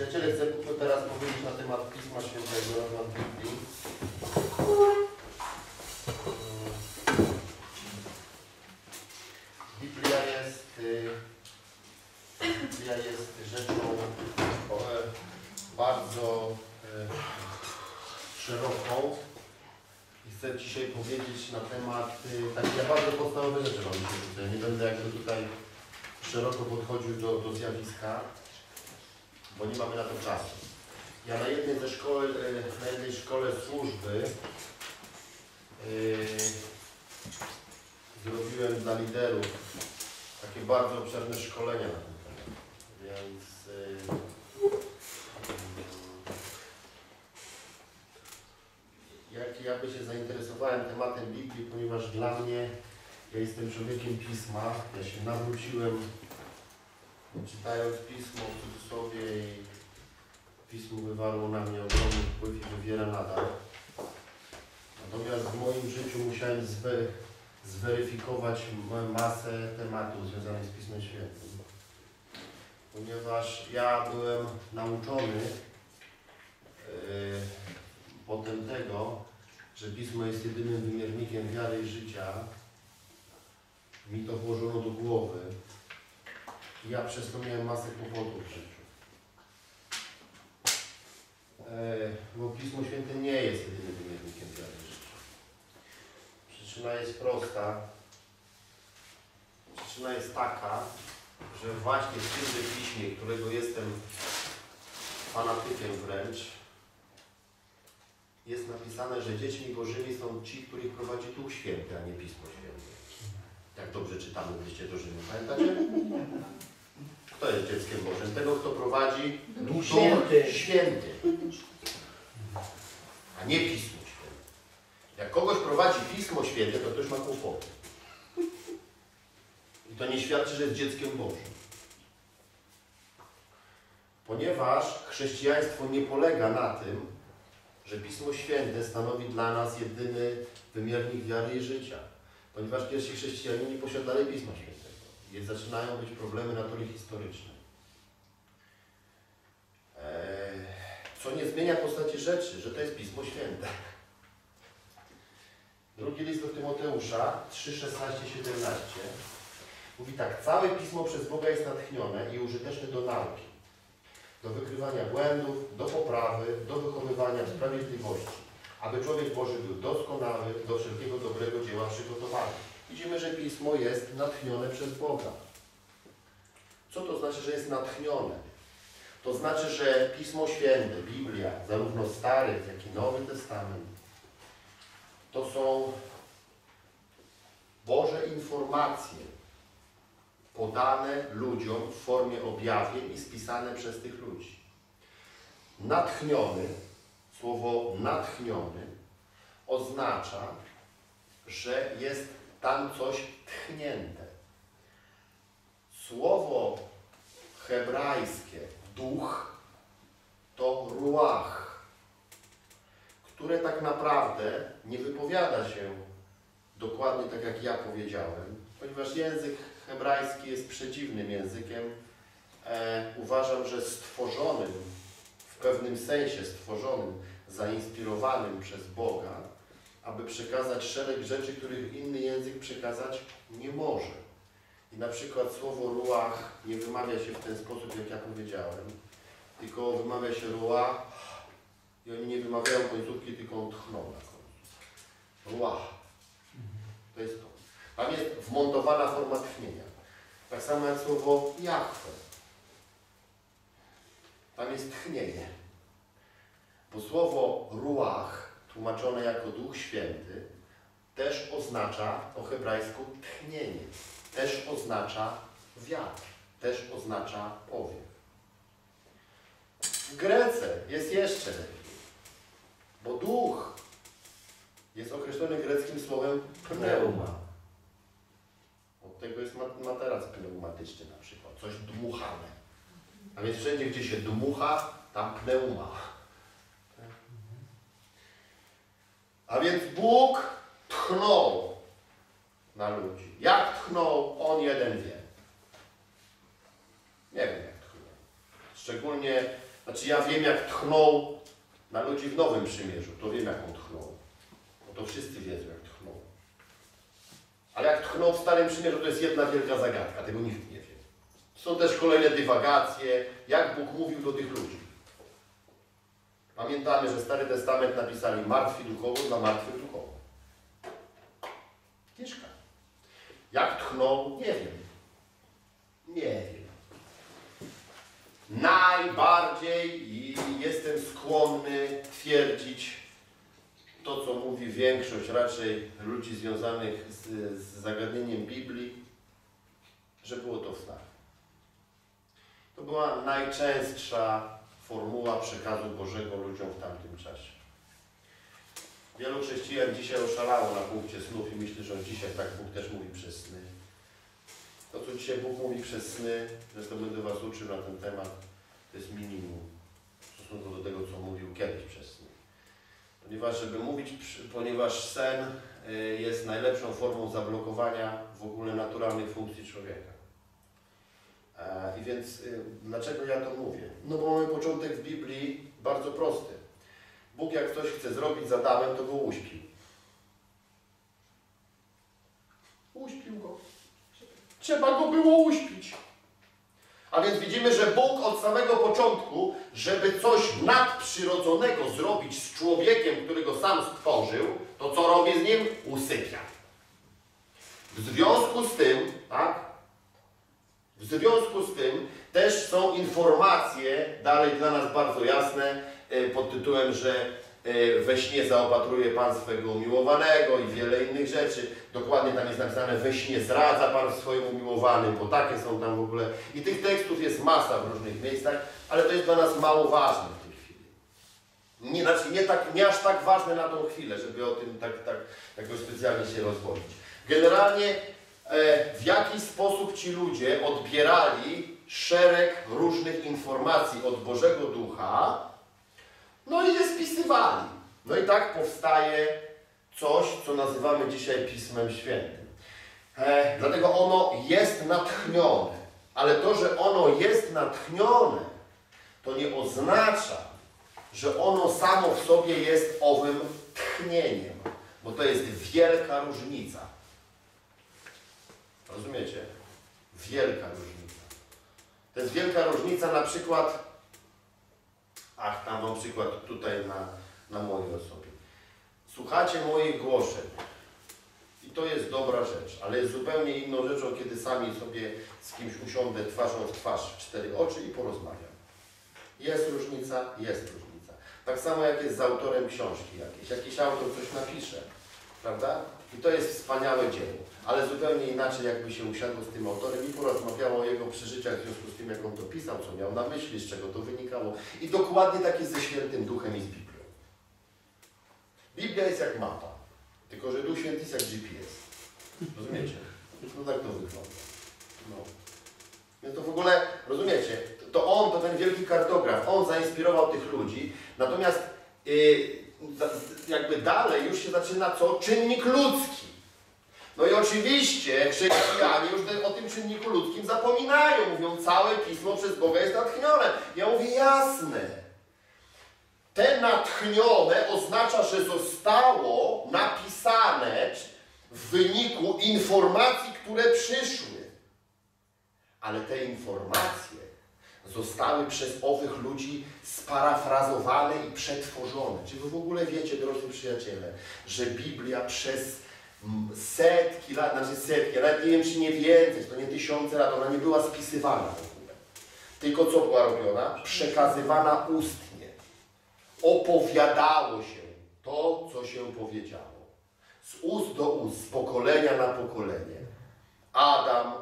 Przyjaciele, chcę teraz powiedzieć na temat Pisma Świętego, na temat Biblii. Biblia jest, y, Biblia jest rzeczą e, bardzo e, szeroką i chcę dzisiaj powiedzieć na temat y, takich bardzo podstawowych rzeczy. Nie będę jakby tutaj szeroko podchodził do, do zjawiska, bo nie mamy na to czasu. Ja na jednej ze szkoły, y, na jednej szkole służby y, zrobiłem dla liderów takie bardzo obszerne szkolenia na ten temat. Więc y, jak ja by się zainteresowałem tematem Biblii, ponieważ dla mnie ja jestem człowiekiem pisma, ja się nawróciłem czytając pismo w cudzysłowie i pismo wywarło na mnie ogromny wpływ i wywiera nadal. Natomiast w moim życiu musiałem zwe, zweryfikować masę tematów związanych z Pismem Świętym. Ponieważ ja byłem nauczony yy, potem tego, że Pismo jest jedynym wymiernikiem wiary i życia. Mi to włożono do głowy. Ja przez to miałem masę kłopotów w życiu. E, bo Pismo Święte nie jest jedynym wymiernikiem wiary życia. Przyczyna jest prosta. Przyczyna jest taka, że właśnie w tymże piśmie, którego jestem fanatykiem wręcz, jest napisane, że dziećmi Bożymi są ci, których prowadzi Duch Święty, a nie Pismo Święte. Jak dobrze czytamy w liście do Rzymu. Pamiętacie? Kto jest dzieckiem Bożym? Tego, kto prowadzi Duch Święty. Święty. A nie Pismo Święte. Jak kogoś prowadzi Pismo Święte, to ktoś ma kłopoty. I to nie świadczy, że jest dzieckiem Bożym. Ponieważ chrześcijaństwo nie polega na tym, że Pismo Święte stanowi dla nas jedyny wymiernik wiary i życia. Ponieważ pierwsi chrześcijanie nie posiadali Pisma Świętego. I zaczynają być problemy natury historycznej. Eee, Co nie zmienia postaci rzeczy, że to jest Pismo Święte. Drugi list do Tymoteusza 3, 16, 17 mówi tak, całe Pismo przez Boga jest natchnione i użyteczne do nauki, do wykrywania błędów, do poprawy, do wychowywania sprawiedliwości, aby człowiek Boży był doskonały, do wszelkiego dobrego dzieła przygotowany. Widzimy, że Pismo jest natchnione przez Boga. Co to znaczy, że jest natchnione? To znaczy, że Pismo Święte, Biblia, zarówno Stary, jak i Nowy Testament, to są Boże informacje podane ludziom w formie objawień i spisane przez tych ludzi. Natchniony, słowo natchniony oznacza, że jest tam coś tchnięte. Słowo hebrajskie duch to ruach, które tak naprawdę nie wypowiada się dokładnie tak jak ja powiedziałem, ponieważ język hebrajski jest przedziwnym językiem. E, uważam, że stworzonym, w pewnym sensie stworzonym, zainspirowanym przez Boga, aby przekazać szereg rzeczy, których inny język przekazać nie może. I na przykład słowo ruach nie wymawia się w ten sposób, jak ja powiedziałem, tylko wymawia się ruach i oni nie wymawiają końcówki, tylko tchną na końcu. Ruach. To jest to. Tam jest wmontowana forma tchnienia. Tak samo jak słowo Jachwę. Tam jest tchnienie. Bo słowo ruach, tłumaczone jako Duch Święty, też oznacza po hebrajsku tchnienie. Też oznacza wiatr. Też oznacza powiew. W Grece jest jeszcze lepiej. Bo duch jest określony greckim słowem pneuma. Od tego jest ma- materac pneumatyczny na przykład. Coś dmuchane. A więc wszędzie, gdzie się dmucha, tam pneuma. A więc Bóg tchnął na ludzi. Jak tchnął, On jeden wie. Nie wiem jak tchnął. Szczególnie Znaczy ja wiem jak tchnął na ludzi w Nowym Przymierzu, to wiem jak on tchnął. Bo to wszyscy wiedzą jak tchnął. Ale jak tchnął w Starym Przymierzu to jest jedna wielka zagadka, tego nikt nie wie. Są też kolejne dywagacje, jak Bóg mówił do tych ludzi. Pamiętamy, że Stary Testament napisali martwi duchowo dla martwych duchowo. Kiszka. Jak tchnął, nie wiem. Nie wiem. Najbardziej jestem skłonny twierdzić to, co mówi większość raczej ludzi związanych z, z zagadnieniem Biblii, że było to w. To była najczęstsza formuła przekazu Bożego ludziom w tamtym czasie. Wielu chrześcijan dzisiaj oszalało na punkcie snów i myślę, że dzisiaj tak Bóg też mówi przez sny. To, co dzisiaj Bóg mówi przez sny, zresztą będę Was uczył na ten temat, to jest minimum w stosunku do tego, co mówił kiedyś przez sny. Ponieważ, żeby mówić, ponieważ sen y, jest najlepszą formą zablokowania w ogóle naturalnych funkcji człowieka. I więc y, dlaczego ja to mówię? No bo mamy początek w Biblii bardzo prosty. Bóg jak coś chce zrobić z Adamem, to go uśpił. Uśpił go. Trzeba go było uśpić. A więc widzimy, że Bóg od samego początku, żeby coś nadprzyrodzonego zrobić z człowiekiem, którego sam stworzył, to co robi z nim? Usypia. W związku z tym, tak? W związku z tym też są informacje, dalej dla nas bardzo jasne, e, pod tytułem, że e, we śnie zaopatruje Pan swego umiłowanego i wiele innych rzeczy. Dokładnie tam jest napisane, we śnie zdradza Pan swoim umiłowanym, bo takie są tam w ogóle. I tych tekstów jest masa w różnych miejscach, ale to jest dla nas mało ważne w tej chwili. Nie, znaczy nie, tak, nie aż tak ważne na tą chwilę, żeby o tym tak, tak jakoś specjalnie się rozwodzić. Generalnie w jaki sposób ci ludzie odbierali szereg różnych informacji od Bożego Ducha, no i je spisywali. No i tak powstaje coś, co nazywamy dzisiaj Pismem Świętym. E, dlatego ono jest natchnione. Ale to, że ono jest natchnione, to nie oznacza, że ono samo w sobie jest owym tchnieniem, bo to jest wielka różnica. Rozumiecie? Wielka różnica. To jest wielka różnica na przykład, ach, tam mam przykład tutaj na, na mojej osobie. Słuchacie moich głoszeń. I to jest dobra rzecz, ale jest zupełnie inną rzeczą, kiedy sami sobie z kimś usiądę twarzą w twarz, w cztery oczy i porozmawiam. Jest różnica? Jest różnica. Tak samo jak jest z autorem książki jakiejś. Jakiś autor coś napisze, prawda? I to jest wspaniałe dzieło ale zupełnie inaczej jakby się usiadło z tym autorem i porozmawiało o jego przeżyciach w związku z tym, jak on to pisał, co miał na myśli, z czego to wynikało. I dokładnie tak jest ze Świętym Duchem i z Biblią. Biblia jest jak mapa, tylko że Duch Święty jest jak GPS. Rozumiecie? No tak to wygląda. No. Więc to w ogóle, rozumiecie, to on, to ten wielki kartograf, on zainspirował tych ludzi, natomiast yy, jakby dalej już się zaczyna co? Czynnik ludzki. No i oczywiście chrześcijanie już o tym czynniku ludzkim zapominają. Mówią, całe pismo przez Boga jest natchnione. Ja mówię, jasne. Te natchnione oznacza, że zostało napisane w wyniku informacji, które przyszły. Ale te informacje zostały przez owych ludzi sparafrazowane i przetworzone. Czy wy w ogóle wiecie, drodzy przyjaciele, że Biblia przez setki lat, znaczy setki, nawet nie wiem czy nie więcej, to nie tysiące lat, ona nie była spisywana w ogóle. Tylko co była robiona? Przekazywana ustnie. Opowiadało się to, co się powiedziało. Z ust do ust, z pokolenia na pokolenie. Adam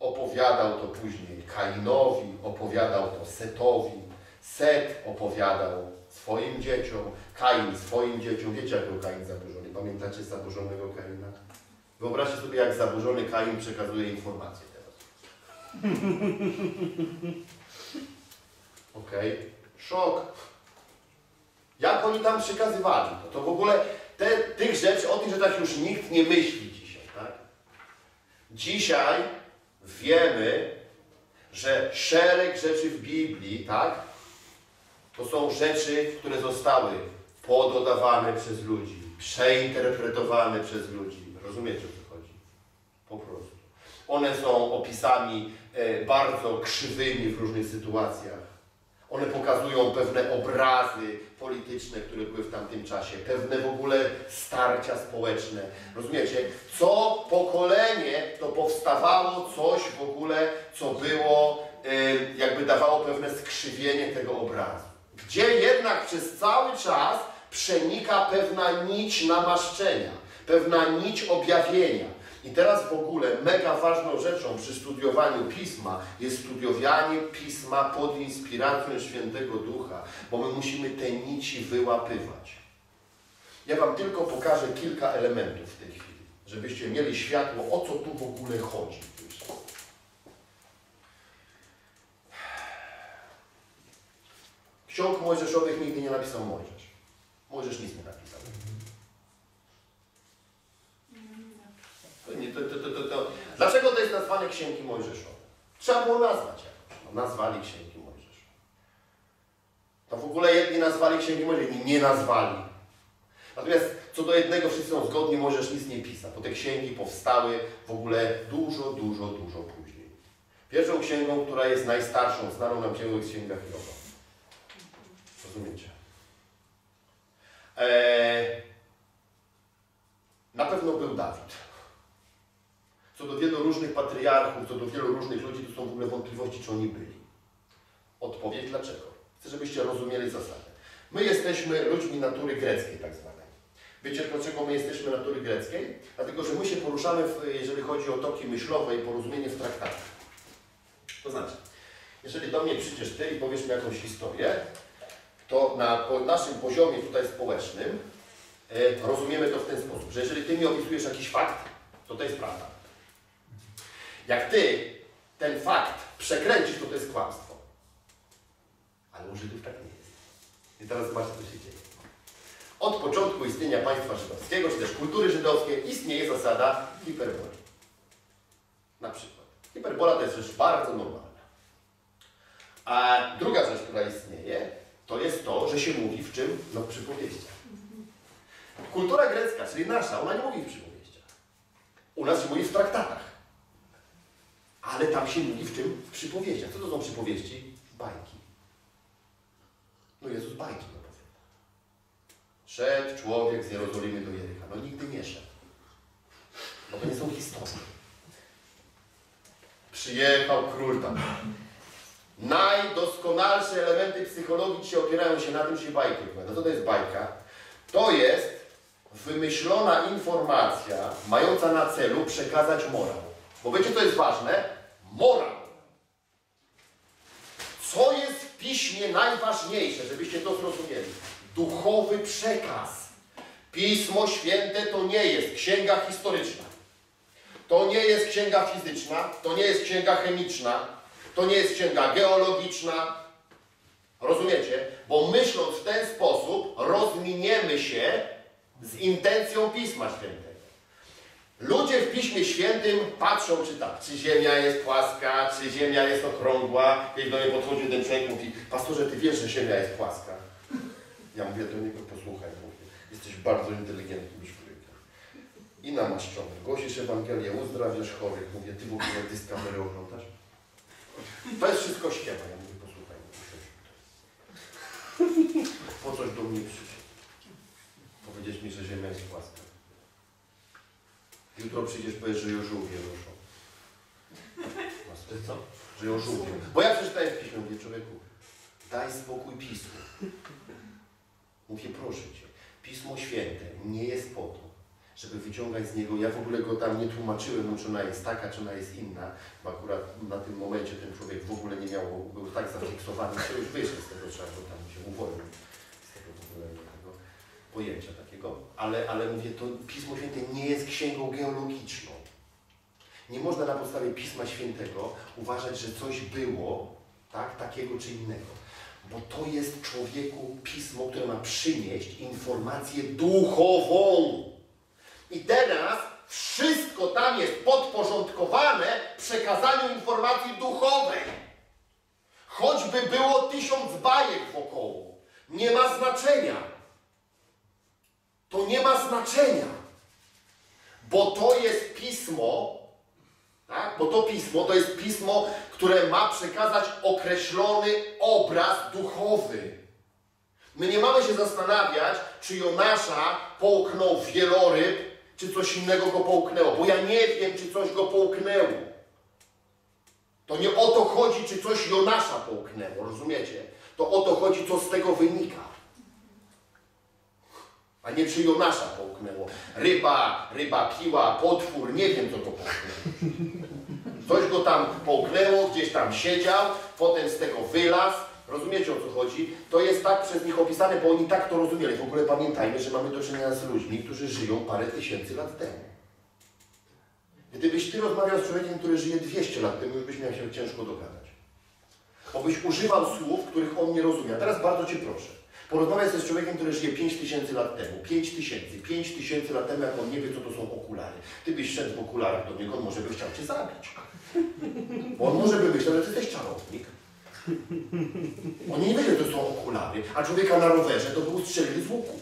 opowiadał to później Kainowi, opowiadał to Setowi, Set opowiadał swoim dzieciom, Kain swoim dzieciom. Wiecie, jak był Kain zaburzony? Pamiętacie zaburzonego Kaina? Wyobraźcie sobie, jak zaburzony Kain przekazuje informacje teraz. Okej. Szok. Jak oni tam przekazywali to? To w ogóle te, tych rzeczy, o tych rzeczach już nikt nie myśli dzisiaj, tak? Dzisiaj wiemy, że szereg rzeczy w Biblii, tak? To są rzeczy, które zostały pododawane przez ludzi, przeinterpretowane przez ludzi. Rozumiecie o co chodzi? Po prostu. One są opisami e, bardzo krzywymi w różnych sytuacjach. One pokazują pewne obrazy polityczne, które były w tamtym czasie, pewne w ogóle starcia społeczne. Rozumiecie? Co pokolenie to powstawało coś w ogóle, co było, y, jakby dawało pewne skrzywienie tego obrazu. Gdzie jednak przez cały czas przenika pewna nić namaszczenia, pewna nić objawienia. I teraz w ogóle mega ważną rzeczą przy studiowaniu Pisma jest studiowanie Pisma pod inspiracją Świętego Ducha, bo my musimy te nici wyłapywać. Ja Wam tylko pokażę kilka elementów w tej chwili, żebyście mieli światło, o co tu w ogóle chodzi. Ksiąg Mojżeszowych nigdy nie napisał Mojżesz. Mojżesz nic nie napisał. To nie, to, to, to, to, to. Dlaczego to jest nazwane Księgi Mojżeszowe? Trzeba było nazwać. No, nazwali Księgi Mojżeszowe. To w ogóle jedni nazwali Księgi Mojżeszowe, inni nie nazwali. Natomiast co do jednego wszyscy są zgodni, Mojżesz nic nie pisał, bo te księgi powstały w ogóle dużo, dużo, dużo później. Pierwszą księgą, która jest najstarszą, znaną nam księgą jest Księga Hioba. Rozumiecie? Eee, na pewno był Dawid. Co do wielu różnych patriarchów, co do wielu różnych ludzi, to są w ogóle wątpliwości, czy oni byli. Odpowiedź dlaczego? Chcę, żebyście rozumieli zasadę. My jesteśmy ludźmi natury greckiej, tak zwanej. Wiecie, dlaczego my jesteśmy natury greckiej? Dlatego, że my się poruszamy, w, jeżeli chodzi o toki myślowe i porozumienie w traktatach. To znaczy, jeżeli do mnie przyjdziesz Ty i powiesz mi jakąś historię, to na po naszym poziomie tutaj społecznym e, rozumiemy to w ten sposób, że jeżeli Ty mi opisujesz jakiś fakt, to to jest prawda. Jak Ty ten fakt przekręcisz, to to jest kłamstwo. Ale u Żydów tak nie jest. I teraz zobaczcie, co się dzieje. Od początku istnienia państwa żydowskiego, czy też kultury żydowskiej, istnieje zasada hiperboli. Na przykład. Hiperbola to jest rzecz bardzo normalna. A druga rzecz, która istnieje, to jest to, że się mówi w czym? No w przypowieściach. Kultura grecka, czyli nasza, ona nie mówi w przypowieściach. U nas się mówi w traktatach. Ale tam się mówi w czym? W przypowieściach. Co to są przypowieści? Bajki. No Jezus bajki opowiada. Szedł człowiek z Jerozolimy do Jericha. No nigdy nie szedł. Bo to nie są historie. Przyjechał król tam. Najdoskonalsze elementy psychologii opierają się na tym, że się bajki opowiada. Co to jest bajka? To jest wymyślona informacja mająca na celu przekazać morał. Bo wiecie, co jest ważne? Morał. Co jest w piśmie najważniejsze, żebyście to zrozumieli? Duchowy przekaz. Pismo Święte to nie jest księga historyczna. To nie jest księga fizyczna, to nie jest księga chemiczna, to nie jest księga geologiczna. Rozumiecie? Bo myśląc w ten sposób, rozminiemy się z intencją Pisma Świętego. Ludzie w Piśmie Świętym patrzą, czy tak, czy ziemia jest płaska, czy ziemia jest okrągła. Kiedyś do mnie podchodzi ten człowiek mówi, pastorze, ty wiesz, że ziemia jest płaska. Ja mówię do niego, posłuchaj, mówię, jesteś bardzo inteligentnym człowiekiem. I namaszczony. Głosisz Ewangelię, uzdrawiasz chorych. Mówię, ty w ogóle kamery oglądasz? To jest wszystko ściema. Ja mówię, posłuchaj, po coś do mnie przyszedł? Powiedzieć mi, że ziemia jest płaska. Jutro przyjdziesz, powiesz, że ją żółwie ruszą. Ty co? Że ją żółwie. Bo ja przeczytałem w piśmie, mówię, człowieku, daj spokój Pismu. Mówię, proszę Cię, Pismo Święte nie jest po to, żeby wyciągać z niego, ja w ogóle go tam nie tłumaczyłem, czy ona jest taka, czy ona jest inna, bo akurat na tym momencie ten człowiek w ogóle nie miał, był tak zafiksowany, że już wyszedł z tego, trzeba go tam się uwolnić, z tego w ogóle tego pojęcia takiego, ale, ale mówię, to Pismo Święte nie jest księgą geologiczną. Nie można na podstawie Pisma Świętego uważać, że coś było, tak, takiego czy innego. Bo to jest człowieku pismo, które ma przynieść informację duchową. I teraz wszystko tam jest podporządkowane przekazaniu informacji duchowej. Choćby było tysiąc bajek wokoło. nie ma znaczenia. To nie ma znaczenia. Bo to jest pismo, tak? Bo to pismo to jest pismo, które ma przekazać określony obraz duchowy. My nie mamy się zastanawiać, czy Jonasza połknął wieloryb, czy coś innego go połknęło, bo ja nie wiem, czy coś go połknęło. To nie o to chodzi, czy coś Jonasza połknęło, rozumiecie? To o to chodzi, co z tego wynika. A nie czy Jonasza połknęło. Ryba, ryba piła, potwór, nie wiem co to połknęło. Coś go tam połknęło, gdzieś tam siedział, potem z tego wylazł. Rozumiecie o co chodzi? To jest tak przez nich opisane, bo oni tak to rozumieli. W ogóle pamiętajmy, że mamy do czynienia z ludźmi, którzy żyją parę tysięcy lat temu. Gdybyś ty rozmawiał z człowiekiem, który żyje 200 lat temu, już byś miał się ciężko dogadać. Bo byś używał słów, których on nie rozumie. A teraz bardzo cię proszę. Porozmawiaj sobie z człowiekiem, który żyje 5 tysięcy lat temu. 5 tysięcy. 5 tysięcy lat temu, jak on nie wie, co to są okulary. Ty byś szedł w okularach do niego, on może by chciał cię zabić. Bo on może by myślał, że ty jesteś czarownik. Oni nie wiedzieli, to są okulary, a człowieka na rowerze to by ustrzelili z łuku.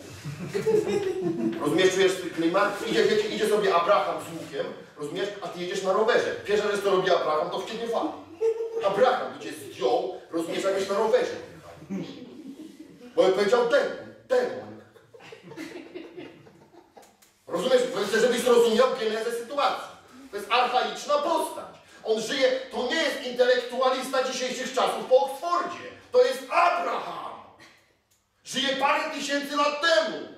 Rozumiesz, czujesz klimat? Idzie, idzie sobie Abraham z łukiem, rozumiesz, a ty jedziesz na rowerze. Pierwsza rzecz, co robi Abraham, to w ciebie wali. Abraham idzie zdjął, rozumiesz, jakbyś na rowerze. Bo on powiedział demon, demon. Rozumiesz, chcę, żebyś zrozumiał genezę sytuacji. To jest archaiczna postać. On żyje, to nie jest intelektualista dzisiejszych czasów po Oksfordzie. To jest Abraham. Żyje parę tysięcy lat temu.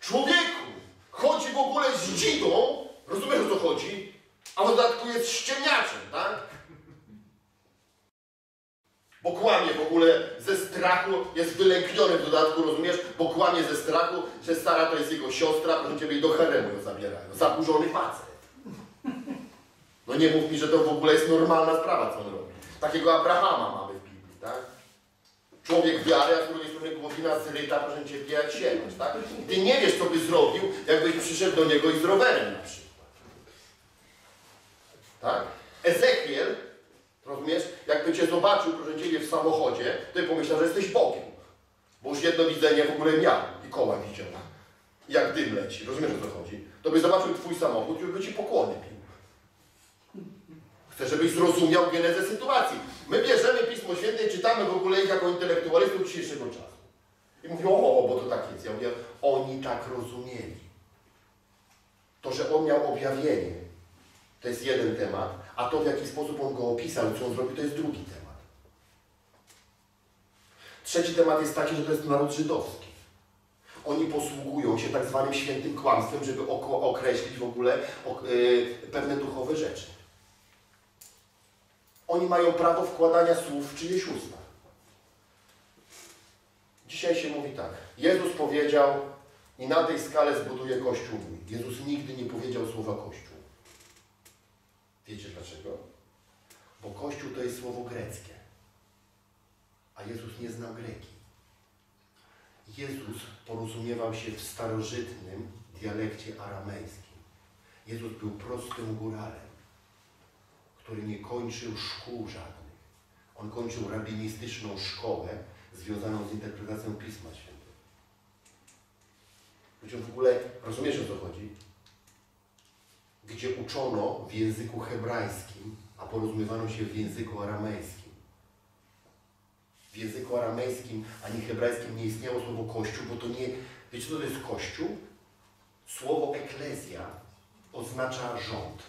Człowieku, chodzi w ogóle z dzidą, rozumiesz o co chodzi? A w dodatku jest ściemniaczem, tak? Bo kłamie w ogóle ze strachu, jest wylękniony w dodatku, rozumiesz? Bo kłamie ze strachu, że Sara to jest jego siostra, proszę Ciebie i do haremu ją zabierają. Zaburzony facet. No nie mów mi, że to w ogóle jest normalna sprawa, co on robi. Takiego Abrahama mamy w Biblii, tak? Człowiek wiary, a z drugiej strony głowina zryta, proszę Ciebie, jak sięgnąć, tak? I Ty nie wiesz, co by zrobił, jakbyś przyszedł do niego i z rowerem na przykład. Tak? Ezekiel, rozumiesz, jakby Cię zobaczył, proszę Ciebie, w samochodzie, to pomyślał, że jesteś Bogiem. Bo już jedno widzenie w ogóle miał i koła widział. Jak dym leci, rozumiesz o co chodzi? To by zobaczył Twój samochód i by Ci pokłony pił. Chcę, żebyś zrozumiał genezę sytuacji. My bierzemy Pismo Święte i czytamy w ogóle ich jako intelektualistów dzisiejszego czasu. I mówią, o, bo to tak jest. Ja mówię, oni tak rozumieli. To, że on miał objawienie, to jest jeden temat, a to, w jaki sposób on go opisał, co on zrobił, to jest drugi temat. Trzeci temat jest taki, że to jest naród żydowski. Oni posługują się tak zwanym świętym kłamstwem, żeby określić w ogóle y, pewne duchowe rzeczy. Oni mają prawo wkładania słów w czyjeś usta. Dzisiaj się mówi tak. Jezus powiedział i na tej skale zbuduję Kościół. Jezus nigdy nie powiedział słowa Kościół. Wiecie dlaczego? Bo Kościół to jest słowo greckie. A Jezus nie znał greki. Jezus porozumiewał się w starożytnym dialekcie aramejskim. Jezus był prostym góralem który nie kończył szkół żadnych. On kończył rabinistyczną szkołę związaną z interpretacją Pisma Świętego. Ludzie w ogóle, rozumiesz o co chodzi? Gdzie uczono w języku hebrajskim, a porozumiewano się w języku aramejskim. W języku aramejskim ani hebrajskim nie istniało słowo kościół, bo to nie... Wiecie co to jest kościół? Słowo eklezja oznacza rząd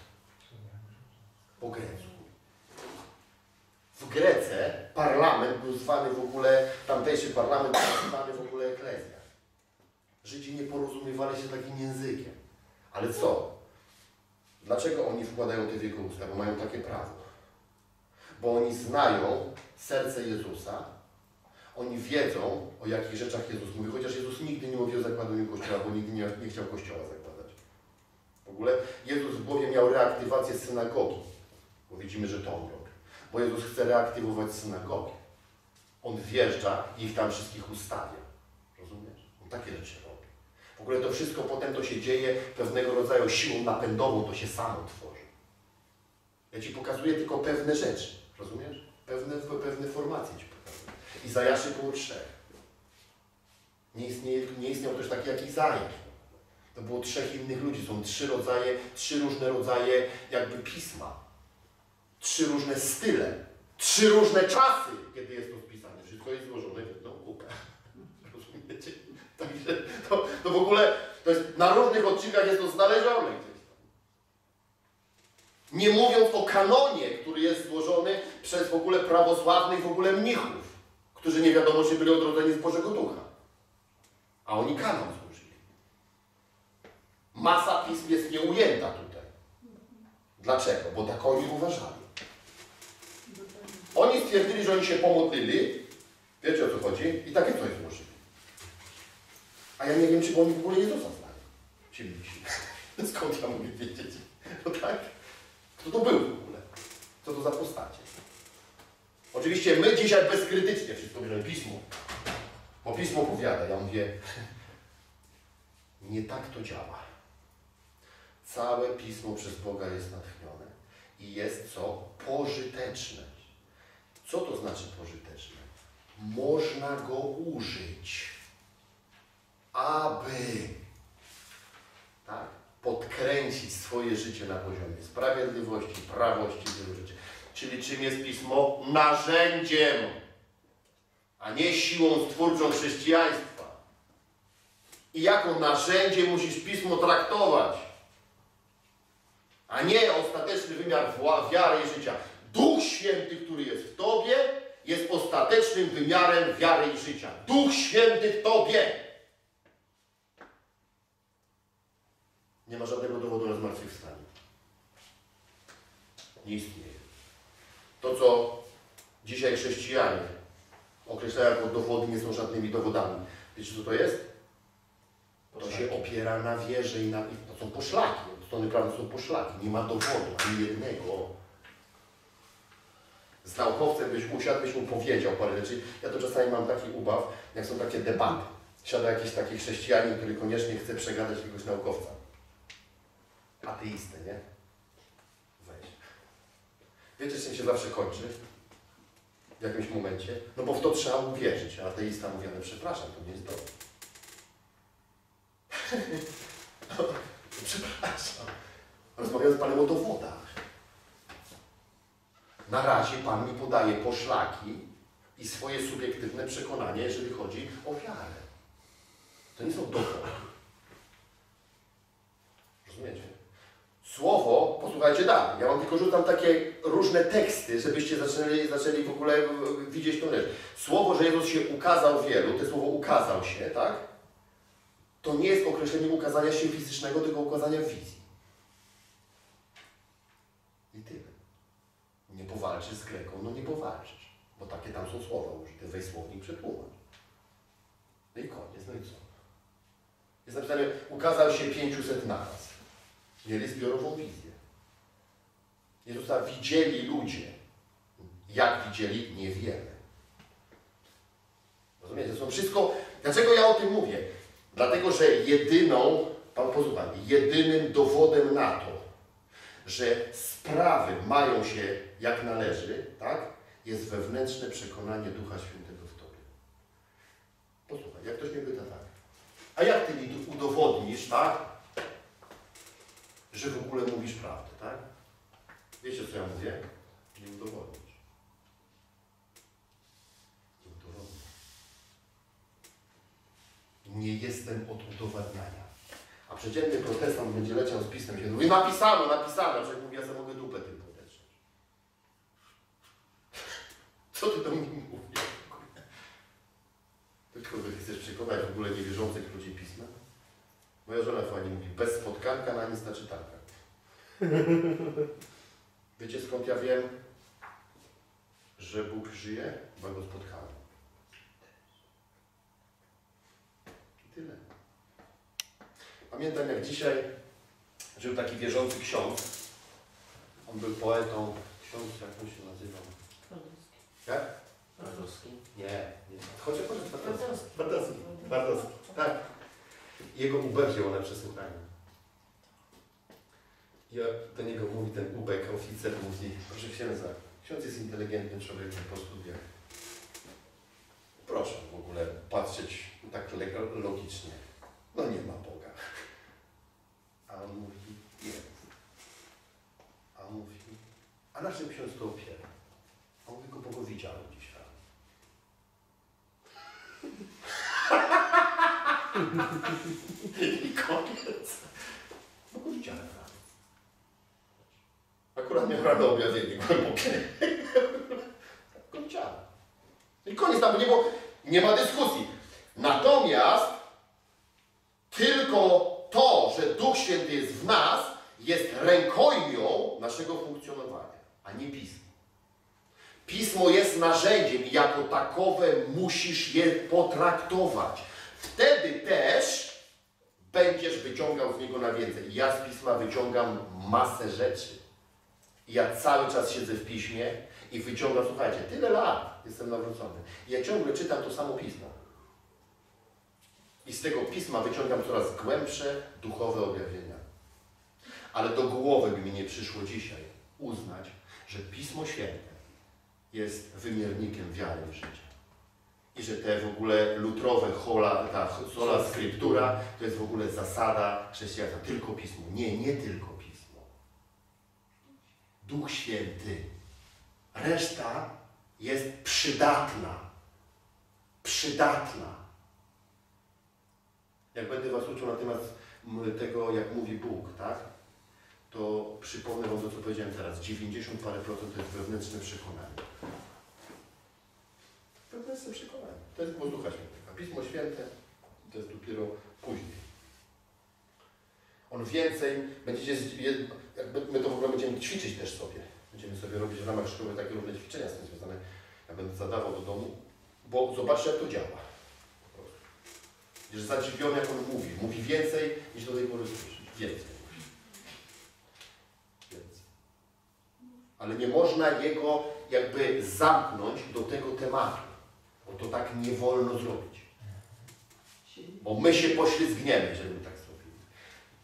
po grecku. W Grece parlament był zwany w ogóle, tamtejszy parlament był zwany w ogóle eklezja. Żydzi nie porozumiewali się takim językiem. Ale co? Dlaczego oni wkładają te w jego usta? Bo mają takie prawo. Bo oni znają serce Jezusa, oni wiedzą, o jakich rzeczach Jezus mówi, chociaż Jezus nigdy nie mówił o zakładaniu Kościoła, bo nigdy nie, nie chciał Kościoła zakładać. W ogóle Jezus w głowie miał reaktywację synagogi. Bo widzimy, że to on robi. Bo Jezus chce reaktywować synagogi. On wjeżdża i ich tam wszystkich ustawia. Rozumiesz? On takie rzeczy robi. W ogóle to wszystko potem to się dzieje pewnego rodzaju siłą napędową, to się samo tworzy. Ja Ci pokazuję tylko pewne rzeczy. Rozumiesz? Pewne, pewne formacje Ci pokazuję. Izajaszy było trzech. Nie, istnieje, nie istniał też taki jak Izajasz. To było trzech innych ludzi. Są trzy rodzaje, trzy różne rodzaje jakby pisma. Trzy różne style. Trzy różne czasy, kiedy jest to spisane. Wszystko jest złożone w jedną kupę. Rozumiecie? Także to, to w ogóle to jest, na różnych odcinkach jest to znalezione. Nie mówiąc o kanonie, który jest złożony przez w ogóle prawosławnych w ogóle mnichów, którzy nie wiadomo, czy byli odrodzeni z Bożego Ducha. A oni kanon złożyli. Masa pism jest nieujęta tutaj. Dlaczego? Bo tak oni uważali. Oni stwierdzili, że oni się pomodlili, wiecie o co chodzi, i takie coś złożyli. A ja nie wiem, czy oni w ogóle Jezusa znają. Ci ludzie. Skąd ja mogę wiedzieć? No tak? Kto to był w ogóle? Co to za postacie? Oczywiście my dzisiaj bezkrytycznie wszystko bierzemy Pismo. Bo Pismo powiada, ja mówię, nie tak to działa. Całe Pismo przez Boga jest natchnione i jest co? Pożyteczne. Co to znaczy pożyteczne? Można go użyć, aby tak, podkręcić swoje życie na poziomie sprawiedliwości, prawości, wielu rzeczy. Czyli czym jest Pismo? Narzędziem, a nie siłą stwórczą chrześcijaństwa. I jako narzędzie musisz Pismo traktować, a nie ostateczny wymiar wiary i życia. Duch Święty, który jest w Tobie, jest ostatecznym wymiarem wiary i życia. Duch Święty w Tobie. Nie ma żadnego dowodu na zmartwychwstanie. Nie istnieje. To, co dzisiaj chrześcijanie określają jako dowody, nie są żadnymi dowodami. Wiecie, co to jest? To się opiera na wierze i na... To są poszlaki. Od strony prawnej są poszlaki. Nie ma dowodu, ani jednego. Z naukowcem byś usiadł, byś mu powiedział parę rzeczy. Ja to czasami mam taki ubaw, jak są takie debaty. Siada jakiś taki chrześcijanin, który koniecznie chce przegadać jakiegoś naukowca. Ateistę, nie? Weź. Wiecie, czym się zawsze kończy? W jakimś momencie? No bo w to trzeba uwierzyć. A ateista mówi, ale przepraszam, to nie jest dobre. przepraszam. Rozmawiam z Panem o dowodach. Na razie Pan mi podaje poszlaki i swoje subiektywne przekonanie, jeżeli chodzi o wiarę. To nie są dowody. Rozumiecie? Słowo, posłuchajcie dalej, ja wam tylko rzucam takie różne teksty, żebyście zaczęli, zaczęli w ogóle widzieć tą rzecz. Słowo, że Jezus się ukazał wielu, to słowo ukazał się, tak? To nie jest określenie ukazania się fizycznego, tylko ukazania wizji. I tyle. Nie powalczysz z Greką, no nie powalczysz, bo takie tam są słowa użyte, weź słownik przetłumacz. No i koniec, no i co? Jest napisane, ukazał się 500 naraz. Mieli zbiorową wizję. Jezusa widzieli ludzie. Jak widzieli, nie wiemy. Rozumiecie? To są wszystko... Dlaczego ja o tym mówię? Dlatego, że jedyną, Pan posłuchaj, jedynym dowodem na to, że sprawy mają się jak należy, tak? Jest wewnętrzne przekonanie Ducha Świętego w Tobie. Posłuchaj, jak ktoś mnie pyta tak, a jak Ty mi udowodnisz, tak? Że w ogóle mówisz prawdę, tak? Wiecie, co ja mówię? Nie udowodnisz. Nie udowodnisz. Nie jestem od udowadniania. A przeciętny protestant będzie leciał z pismem się mówi, napisano, napisano, że mówi, ja sobie mogę dupę tym podetrzeć. Co ty do mnie mówisz? Tylko chcesz przekonać w ogóle niewierzących ludzi pisma? Moja żona fajnie mówi, bez spotkanka na nic na czytanka. Wiecie skąd ja wiem, że Bóg żyje? Bo ja go spotkałem. I tyle. Pamiętam jak dzisiaj żył taki wierzący ksiądz. On był poetą. Ksiądz, jak on się nazywał? Jak? Radowski. Nie, nie. Chociaż może Twardowski. Twardowski. Twardowski. Twardowski. Tak. Jego ubek wziął na przesłuchanie. Ja do niego mówi ten ubek, oficer mówi, proszę księdza, ksiądz jest inteligentnym człowiekiem po studiach. Proszę w ogóle patrzeć tak logicznie. No nie ma Boga. A on mówi, jest. A on mówi, a na czym się to opiera? A on mówi, go Bogu widziałem dzisiaj rano. I koniec. Bogu widziałem rano. Akurat miał rano objawienie głębokie. Go widziałem. I koniec, tam nie, było, nie ma dyskusji. Natomiast tylko to, że Duch Święty jest w nas, jest rękojmią naszego funkcjonowania, a nie Pismo. Pismo jest narzędziem i jako takowe musisz je potraktować. Wtedy też będziesz wyciągał z niego na więcej. Ja z Pisma wyciągam rzeczy. Ja cały czas siedzę w Piśmie i wyciągam, słuchajcie, tyle lat jestem nawrócony. Ja ciągle czytam to samo Pismo. I z tego Pisma wyciągam coraz głębsze duchowe objawienia. Ale do głowy by mi nie przyszło dzisiaj uznać, że Pismo Święte jest wymiernikiem wiary i życia. I że te w ogóle lutrowe hola, ta sola scriptura to jest w ogóle zasada chrześcijaństwa. Tylko Pismo. Nie, nie tylko. Duch Święty. Reszta jest przydatna. Przydatna. Jak będę Was uczył na temat tego, jak mówi Bóg, tak? To przypomnę Wam to, co powiedziałem teraz. 90 parę procent to jest wewnętrzne przekonanie. Wewnętrzne przekonanie. To jest. A Pismo Święte to jest dopiero później. On więcej, będziecie, my to w ogóle będziemy ćwiczyć też sobie. Będziemy sobie robić w ramach szkoły takie różne ćwiczenia z tym związane. Ja będę zadawał do domu, bo zobaczcie jak to działa. Będziesz zadziwiony jak on mówi. Mówi więcej niż do tej pory słyszysz. Więcej. Ale nie można jego jakby zamknąć do tego tematu. Bo to tak nie wolno zrobić. Bo my się poślizgniemy, my tak.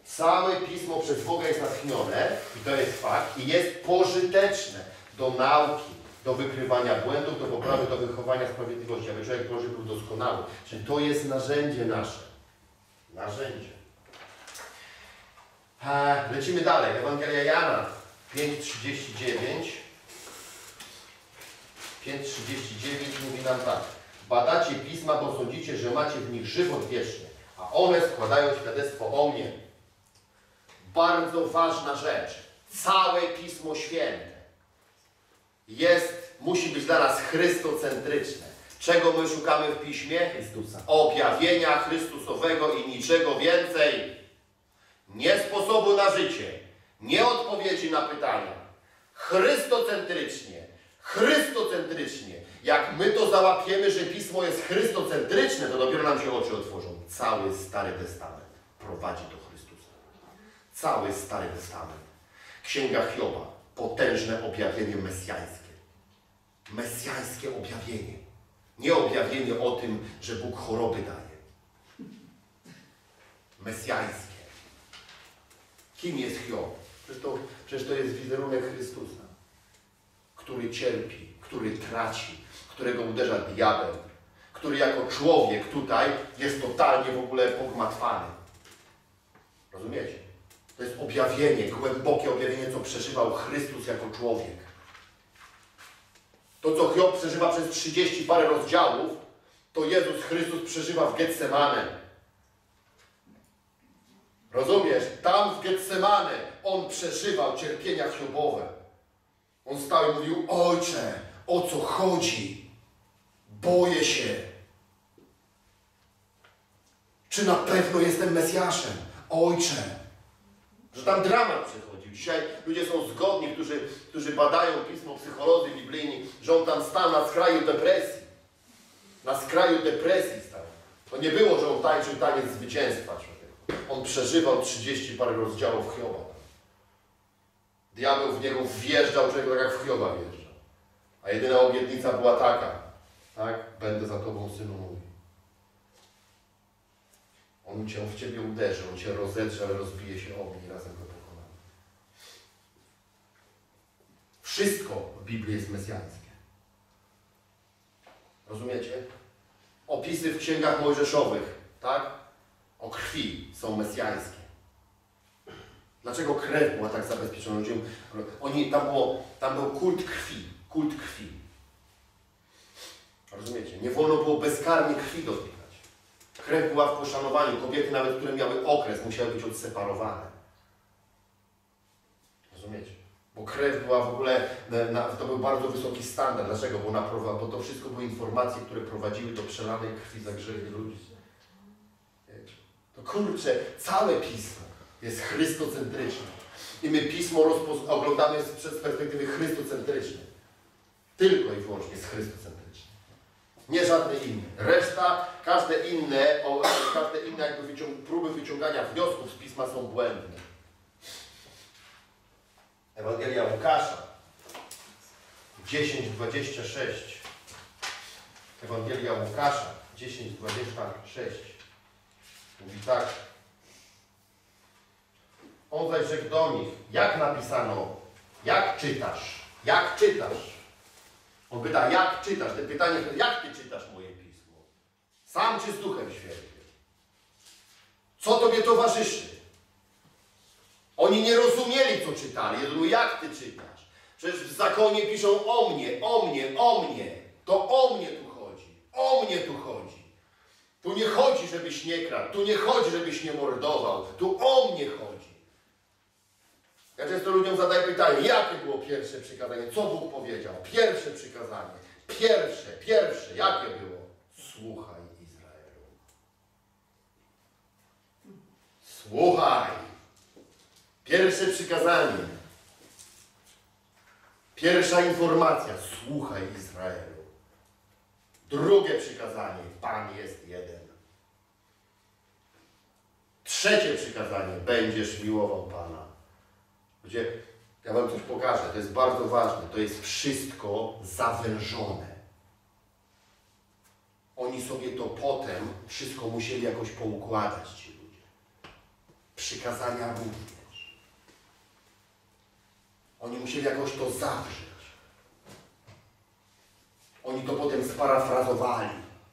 Całe Pismo przez Boga jest natchnione, i to jest fakt, i jest pożyteczne do nauki, do wykrywania błędów, do poprawy, do wychowania sprawiedliwości, aby człowiek Boży był doskonały. Czyli to jest narzędzie nasze. Narzędzie. Lecimy dalej. Ewangelia Jana 5,39. 5,39 mówi nam tak. Badacie pisma, bo sądzicie, że macie w nich żywot wieczny, a one składają świadectwo o mnie. Bardzo ważna rzecz. Całe Pismo Święte jest, musi być dla nas chrystocentryczne. Czego my szukamy w Piśmie? Chrystusa. Objawienia Chrystusowego i niczego więcej. Nie sposobu na życie, nie odpowiedzi na pytania. Chrystocentrycznie. Chrystocentrycznie. Jak my to załapiemy, że Pismo jest chrystocentryczne, to dopiero nam się oczy otworzą. Cały Stary Testament prowadzi do Chrystusa. Cały Stary Testament. Księga Hioba. Potężne objawienie mesjańskie. Mesjańskie objawienie. Nie objawienie o tym, że Bóg choroby daje. Mesjańskie. Kim jest Hiob? Przecież to, przecież to jest wizerunek Chrystusa, który cierpi, który traci, którego uderza diabeł, który jako człowiek tutaj jest totalnie w ogóle pogmatwany. Rozumiecie? To jest objawienie, głębokie objawienie, co przeżywał Chrystus jako człowiek. To, co Hiob przeżywa przez 30 parę rozdziałów, to Jezus Chrystus przeżywa w Getsemane. Rozumiesz? Tam w Getsemane On przeżywał cierpienia Hiobowe. On stał i mówił, Ojcze, o co chodzi? Boję się. Czy na pewno jestem Mesjaszem? Ojcze. Że tam dramat przychodził. Dzisiaj ludzie są zgodni, którzy, którzy badają pismo psycholodzy biblijni, że on tam stał na skraju depresji. Na skraju depresji stał. To nie było, że on tańczył taniec zwycięstwa. On przeżywał 30 parę rozdziałów Hioba. Diabeł w niego wjeżdżał, człowiek tak jak w Hioba wjeżdżał. A jedyna obietnica była taka. Tak? Będę za tobą, synu mój. On cię w ciebie uderzy, on cię rozedrze, ale rozbije się ogień razem go pokonamy. Wszystko w Biblii jest mesjańskie. Rozumiecie? Opisy w księgach mojżeszowych, tak? o krwi są mesjańskie. Dlaczego krew była tak zabezpieczona? Oni, tam, było, tam był kult krwi, kult krwi. Rozumiecie? Nie wolno było bezkarnie krwi dotykać. Krew była w poszanowaniu. Kobiety nawet, które miały okres, musiały być odseparowane. Rozumiecie? Bo krew była w ogóle, na, to był bardzo wysoki standard. Dlaczego? Bo, na, bo to wszystko były informacje, które prowadziły do przelanej krwi za grzechy ludzi. To kurczę, całe Pismo jest chrystocentryczne. I my Pismo oglądamy z, z perspektywy chrystocentrycznej. Tylko i wyłącznie z chrystocentrycznej. Nie żadne inne. Reszta, każde inne, o, każde inne jakby próby wyciągania wniosków z Pisma są błędne. Ewangelia Łukasza 10:26. Ewangelia Łukasza 10:26 mówi tak. On zaś rzekł do nich, jak napisano, jak czytasz, jak czytasz. On pyta, jak czytasz? Te pytanie, jak ty czytasz moje pismo? Sam czy z Duchem Świętym? Co tobie towarzyszy? Oni nie rozumieli, co czytali. Mówią, jak ty czytasz? Przecież w zakonie piszą o mnie, o mnie, o mnie. To o mnie tu chodzi. O mnie tu chodzi. Tu nie chodzi, żebyś nie kradł. Tu nie chodzi, żebyś nie mordował. Tu o mnie chodzi. Ja często ludziom zadaję pytanie, jakie było pierwsze przykazanie? Co Bóg powiedział? Pierwsze przykazanie. Pierwsze, pierwsze. Jakie było? Słuchaj Izraelu. Słuchaj. Pierwsze przykazanie. Pierwsza informacja. Słuchaj Izraelu. Drugie przykazanie. Pan jest jeden. Trzecie przykazanie. Będziesz miłował Pana. Gdzie ja Wam coś pokażę. To jest bardzo ważne. To jest wszystko zawężone. Oni sobie to potem wszystko musieli jakoś poukładać, ci ludzie. Przykazania również. Oni musieli jakoś to zawrzeć. Oni to potem sparafrazowali.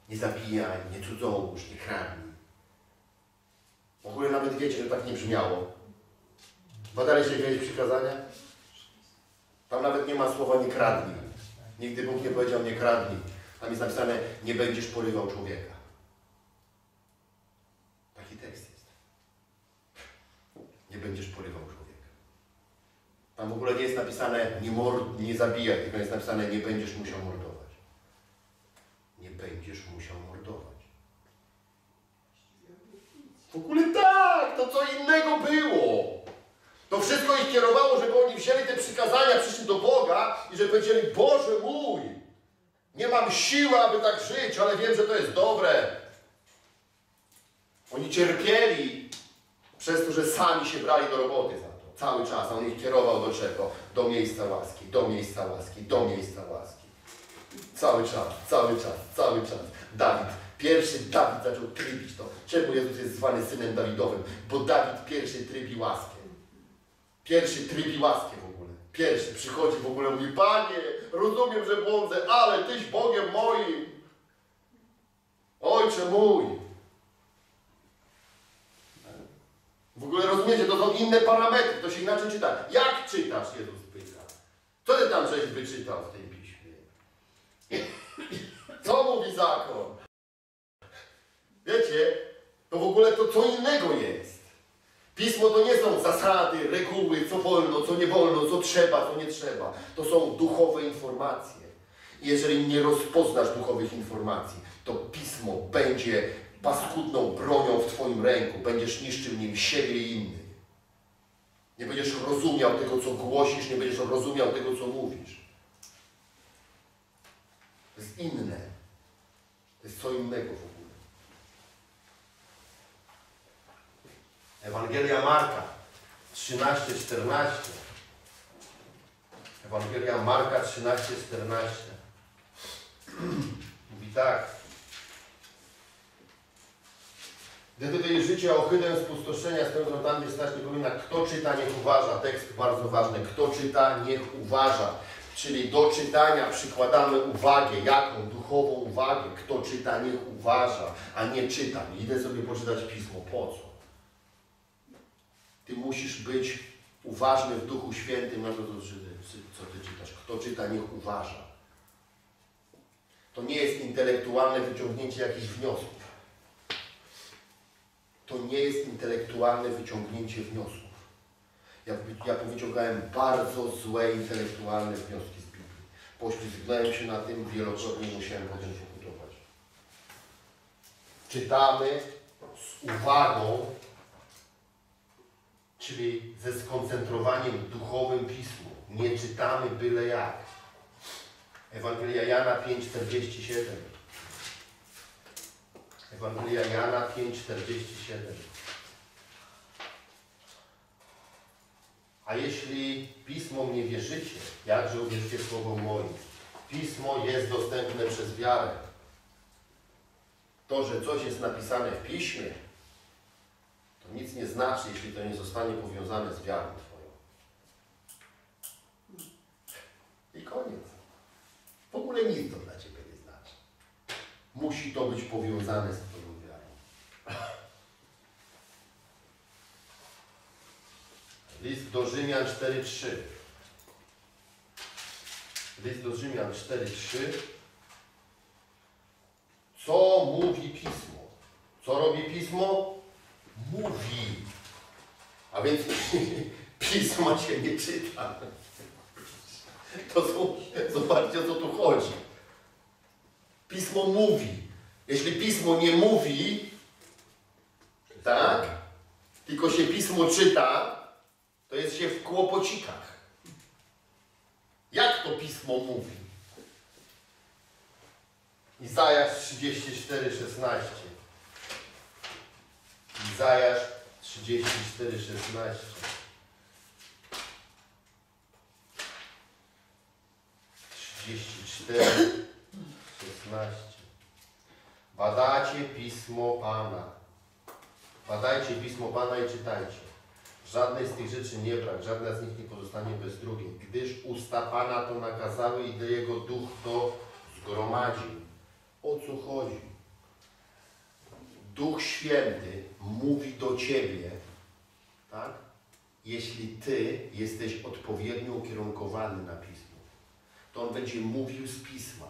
Nie zabijaj, nie cudzołóż, nie kradnij. W ogóle nawet wiecie, że tak nie brzmiało. Badaliście jakieś przykazania? Tam nawet nie ma słowa nie kradnij. Nigdy Bóg nie powiedział nie kradnij. Tam jest napisane nie będziesz porywał człowieka. Taki tekst jest. Nie będziesz porywał człowieka. Tam w ogóle nie jest napisane nie, mord, nie zabijaj, tylko jest napisane nie będziesz musiał mordować. Nie będziesz musiał mordować. W ogóle tak, to co innego było. To wszystko ich kierowało, żeby oni wzięli te przykazania, przyszli do Boga i żeby powiedzieli, Boże mój, nie mam siły, aby tak żyć, ale wiem, że to jest dobre. Oni cierpieli przez to, że sami się brali do roboty za to. Cały czas. On ich kierował do czego? Do miejsca łaski, do miejsca łaski, do miejsca łaski. Cały czas, cały czas, cały czas. Dawid. Pierwszy Dawid zaczął trybić to. Czemu Jezus jest zwany synem Dawidowym? Bo Dawid pierwszy trybi łaskę. Pierwszy trybi łaskę w ogóle. Pierwszy przychodzi w ogóle mówi, Panie, rozumiem, że błądzę, ale Tyś Bogiem moim. Ojcze mój. W ogóle rozumiecie, to są inne parametry, to się inaczej czyta. Jak czytasz, Jezus pyta. Co ty tam żeś wyczytał w tym piśmie? Co mówi zakon? Wiecie, to w ogóle to co innego jest. Pismo to nie są zasady, reguły, co wolno, co nie wolno, co trzeba, co nie trzeba. To są duchowe informacje. Jeżeli nie rozpoznasz duchowych informacji, to Pismo będzie paskudną bronią w Twoim ręku. Będziesz niszczył nim siebie i innych. Nie będziesz rozumiał tego, co głosisz, nie będziesz rozumiał tego, co mówisz. To jest inne. To jest co innego w ogóle. Ewangelia Marka 13-14. Ewangelia Marka 13-14. Mówi tak. Gdy tutaj życie ohydę spustoszenia, z tam jest stać nie. Kto czyta, niech uważa. Tekst bardzo ważny. Kto czyta, niech uważa. Czyli do czytania przykładamy uwagę, jaką duchową uwagę. Kto czyta, niech uważa, a nie czytam. Idę sobie poczytać pismo. Po co? Ty musisz być uważny w Duchu Świętym na to, co ty, co ty czytasz. Kto czyta, niech uważa. To nie jest intelektualne wyciągnięcie jakichś wniosków. To nie jest intelektualne wyciągnięcie wniosków. Ja, ja powyciągałem bardzo złe intelektualne wnioski z Biblii. Poślizgnąłem się na tym, wielokrotnie musiałem potem pokutować. Czytamy z uwagą, czyli ze skoncentrowaniem duchowym Pismu. Nie czytamy byle jak. Ewangelia Jana 5,47. Ewangelia Jana 5,47. A jeśli Pismom nie wierzycie, jakże uwierzycie słowom moim? Pismo jest dostępne przez wiarę. To, że coś jest napisane w Piśmie, to nic nie znaczy, jeśli to nie zostanie powiązane z wiarą Twoją. I koniec. W ogóle nic to dla Ciebie nie znaczy. Musi to być powiązane z Twoją wiarą. List do Rzymian 4.3. List do Rzymian 4.3. Co mówi Pismo? Co robi Pismo? Mówi. A więc Pisma się nie czyta. To są, zobaczcie o co tu chodzi. Pismo mówi. Jeśli Pismo nie mówi, tak, tylko się Pismo czyta, to jest się w kłopocikach. Jak to Pismo mówi? Izajasz 34, 16. Izajasz 34, 16. Trzydzieści cztery, szesnaście. Badacie Pismo Pana. Badajcie Pismo Pana i czytajcie. Żadnej z tych rzeczy nie brak, żadna z nich nie pozostanie bez drugiej, gdyż usta Pana to nakazały i do Jego duch to zgromadził. O co chodzi? Duch Święty mówi do Ciebie, tak? Jeśli Ty jesteś odpowiednio ukierunkowany na Pismo, to On będzie mówił z Pisma.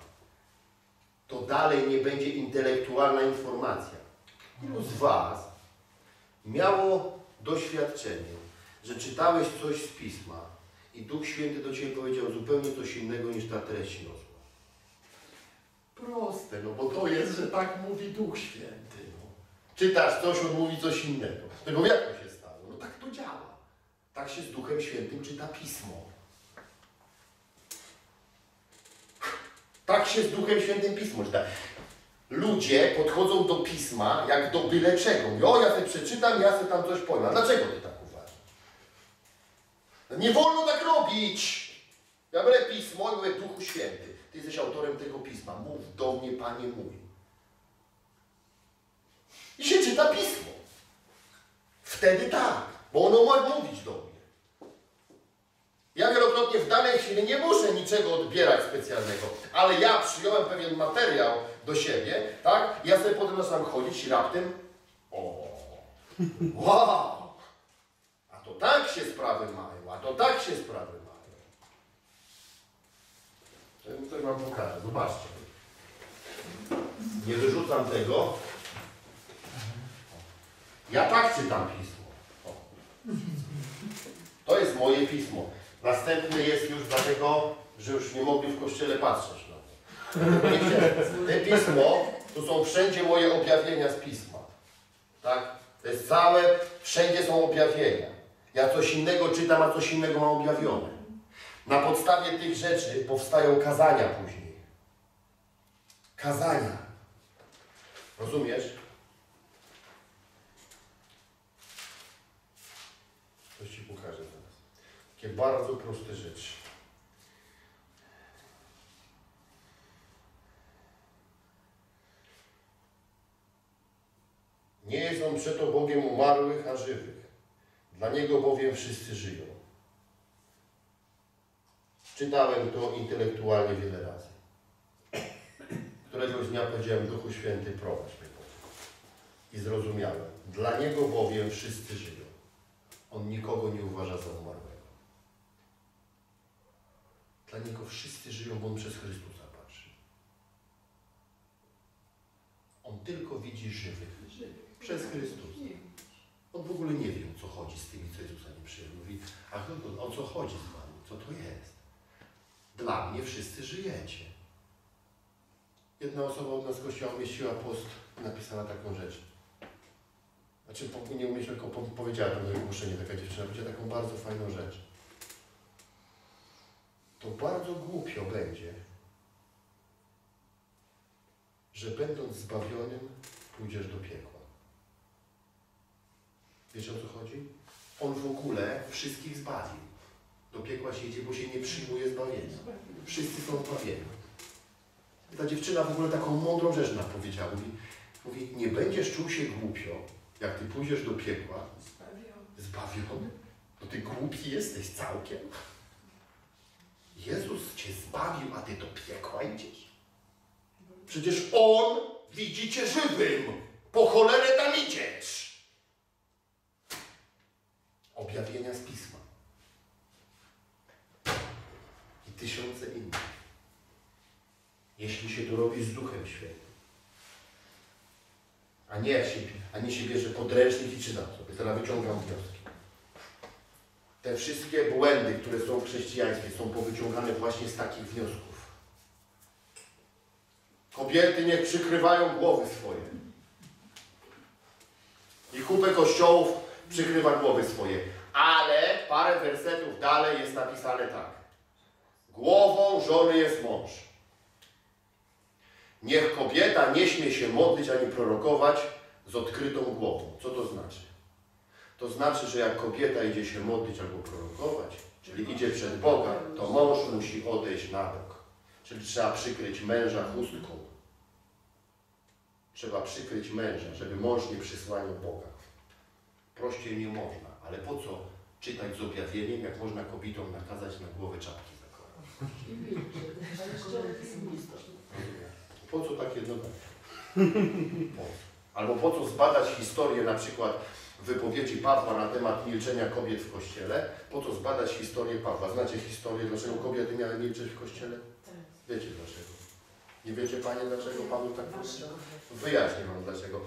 To dalej nie będzie intelektualna informacja. Ilu z Was miało doświadczenie, że czytałeś coś z Pisma i Duch Święty do Ciebie powiedział zupełnie coś innego niż ta treść niosła. Proste, no bo to jest, że tak mówi Duch Święty. No. Czytasz coś, on mówi coś innego. Tylko jak to się stało? No tak to działa. Tak się z Duchem Świętym czyta Pismo. Tak się z Duchem Świętym Pismo czyta. Ludzie podchodzą do Pisma jak do byle czego. Mówią, o ja sobie przeczytam, ja sobie tam coś powiem. A dlaczego ty tak uważasz? Nie wolno tak robić! Ja biorę Pismo i mówię, Duchu Święty, Ty jesteś autorem tego Pisma. Mów do mnie, Panie mój. I się czyta Pismo. Wtedy tak, bo ono ma mówić do mnie. Ja wielokrotnie w danej chwili nie muszę niczego odbierać specjalnego, ale ja przyjąłem pewien materiał do siebie, tak? Ja sobie potem zaczynam chodzić i raptem o, wow! A to tak się sprawy mają, a to tak się sprawy mają. Ja Coś wam pokażę, zobaczcie. Nie wyrzucam tego. Ja tak czytam pismo. O. To jest moje pismo. Następny jest już dlatego, że już nie mogli w kościele patrzeć na to. Te pismo, to są wszędzie moje objawienia z pisma. Tak? To jest całe, wszędzie są objawienia. Ja coś innego czytam, a coś innego mam objawione. Na podstawie tych rzeczy powstają kazania później. Kazania. Rozumiesz? Coś Ci pokażę teraz. Takie bardzo proste rzeczy. Nie jest On przeto Bogiem umarłych, a żywych. Dla Niego bowiem wszyscy żyją. Czytałem to intelektualnie wiele razy. Któregoś dnia powiedziałem Duchu Święty, prowadź mnie. I zrozumiałem. Dla Niego bowiem wszyscy żyją. On nikogo nie uważa za umarłego. Dla Niego wszyscy żyją, bo On przez Chrystusa patrzy. On tylko widzi żywych przez Chrystusa. On w ogóle nie wie, o co chodzi z tymi, co Jezusa nie przyjął. Mówi, a o co chodzi z Wami? Co to jest? Dla mnie wszyscy żyjecie. Jedna osoba od nas kościoła umieściła post i napisała taką rzecz. Znaczy, nie umieściła, tylko po- powiedziała tam do ogłoszenia taka dziewczyna, powiedziała taką bardzo fajną rzecz. To bardzo głupio będzie, że będąc zbawionym, pójdziesz do piekła. Wiecie o co chodzi? On w ogóle wszystkich zbawił. Do piekła się idzie, bo się nie przyjmuje zbawienia. Wszyscy są zbawieni. I ta dziewczyna w ogóle taką mądrą rzecz nam powiedziała. Mówi, mówi, nie będziesz czuł się głupio, jak ty pójdziesz do piekła, zbawiony. No ty głupi jesteś całkiem. Jezus cię zbawił, a ty do piekła idziesz. Przecież On widzi cię żywym. Po cholerę tam idziesz. Objawienia z Pisma. I tysiące innych. Jeśli się to robi z Duchem Świętym. A nie, jak się, a nie się bierze podręcznik i czytam sobie. Teraz wyciągam wnioski. Te wszystkie błędy, które są w chrześcijaństwie, są powyciągane właśnie z takich wniosków. Kobiety niech przykrywają głowy swoje. I kupę kościołów przykrywa głowy swoje. Ale parę wersetów dalej jest napisane tak. Głową żony jest mąż. Niech kobieta nie śmie się modlić ani prorokować z odkrytą głową. Co to znaczy? To znaczy, że jak kobieta idzie się modlić albo prorokować, czyli idzie przed Boga, to mąż musi odejść na bok. Czyli trzeba przykryć męża chustką. Trzeba przykryć męża, żeby mąż nie przysłaniał Boga. Prościej nie można, ale po co czytać z objawieniem, jak można kobietom nakazać na głowę czapki? Po co takie? Po co? Albo po co zbadać historię na przykład wypowiedzi Pawła na temat milczenia kobiet w kościele? Po co zbadać historię Pawła? Znacie historię, dlaczego kobiety miały milczeć w kościele? Wiecie dlaczego. Nie wiecie Panie, dlaczego Paweł tak powiedział? Wyjaśnię Wam dlaczego.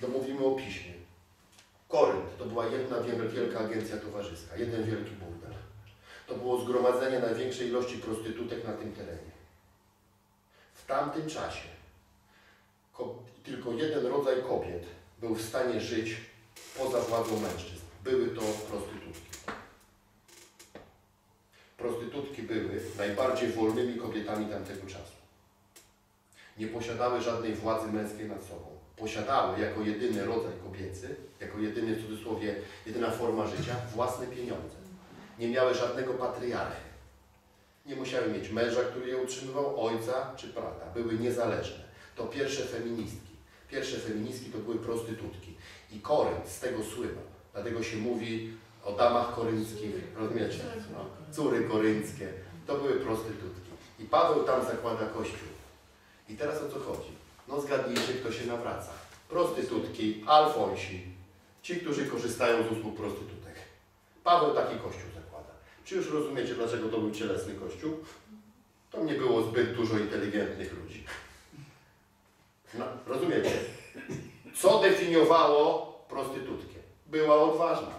To mówimy o piśmie. Korynt to była jedna wiel- wielka agencja towarzyska, jeden wielki burdel. To było zgromadzenie największej ilości prostytutek na tym terenie. W tamtym czasie ko- tylko jeden rodzaj kobiet był w stanie żyć poza władzą mężczyzn. Były to prostytutki. Prostytutki były najbardziej wolnymi kobietami tamtego czasu. Nie posiadały żadnej władzy męskiej nad sobą. Posiadały jako jedyny rodzaj kobiecy, jako jedyny w cudzysłowie, jedyna forma życia, własne pieniądze. Nie miały żadnego patriarchy. Nie musiały mieć męża, który je utrzymywał, ojca czy brata. Były niezależne. To pierwsze feministki. Pierwsze feministki to były prostytutki. I Korynt z tego słynął. Dlatego się mówi o damach korynckich, rozumiecie? No, córy korynckie. To były prostytutki. I Paweł tam zakłada kościół. I teraz o co chodzi? No zgadnijcie, kto się nawraca. Prostytutki, alfonsi, ci, którzy korzystają z usług prostytutek. Paweł taki kościół zakłada. Czy już rozumiecie, dlaczego to był cielesny kościół? To nie było zbyt dużo inteligentnych ludzi. No, rozumiecie? Co definiowało prostytutkę? Była odważna.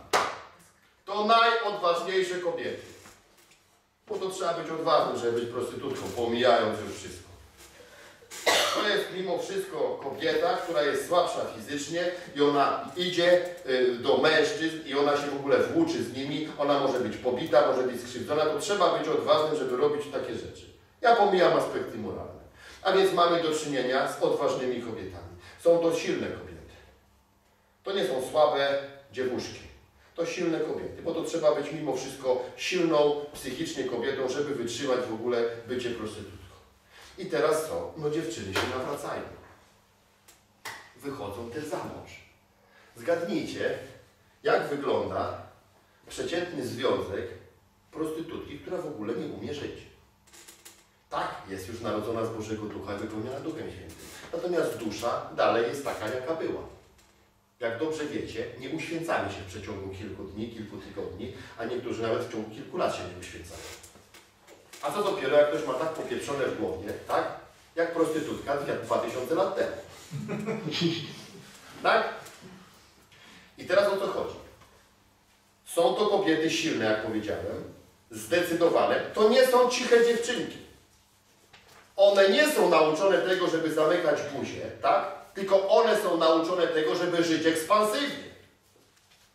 To najodważniejsze kobiety. Bo to trzeba być odważnym, żeby być prostytutką, pomijając już wszystko. To jest mimo wszystko kobieta, która jest słabsza fizycznie i ona idzie y, do mężczyzn i ona się w ogóle włóczy z nimi, ona może być pobita, może być skrzywdzona, to trzeba być odważnym, żeby robić takie rzeczy. Ja pomijam aspekty moralne. A więc mamy do czynienia z odważnymi kobietami. Są to silne kobiety. To nie są słabe dziewuszki. To silne kobiety, bo to trzeba być mimo wszystko silną psychicznie kobietą, żeby wytrzymać w ogóle bycie prostytutką. I teraz co? No dziewczyny się nawracają. Wychodzą też za mąż. Zgadnijcie, jak wygląda przeciętny związek prostytutki, która w ogóle nie umie żyć. Tak, jest już narodzona z Bożego Ducha i wypełniona Duchem Świętym. Natomiast dusza dalej jest taka, jaka była. Jak dobrze wiecie, nie uświęcamy się w przeciągu kilku dni, kilku tygodni, a niektórzy nawet w ciągu kilku lat się nie uświęcają. A co dopiero, jak ktoś ma tak popieprzone w głowie, tak? Jak prostytutka dwa tysiące lat temu. tak? I teraz o co chodzi? Są to kobiety silne, jak powiedziałem, zdecydowane. To nie są ciche dziewczynki. One nie są nauczone tego, żeby zamykać buzię, tak? Tylko one są nauczone tego, żeby żyć ekspansywnie.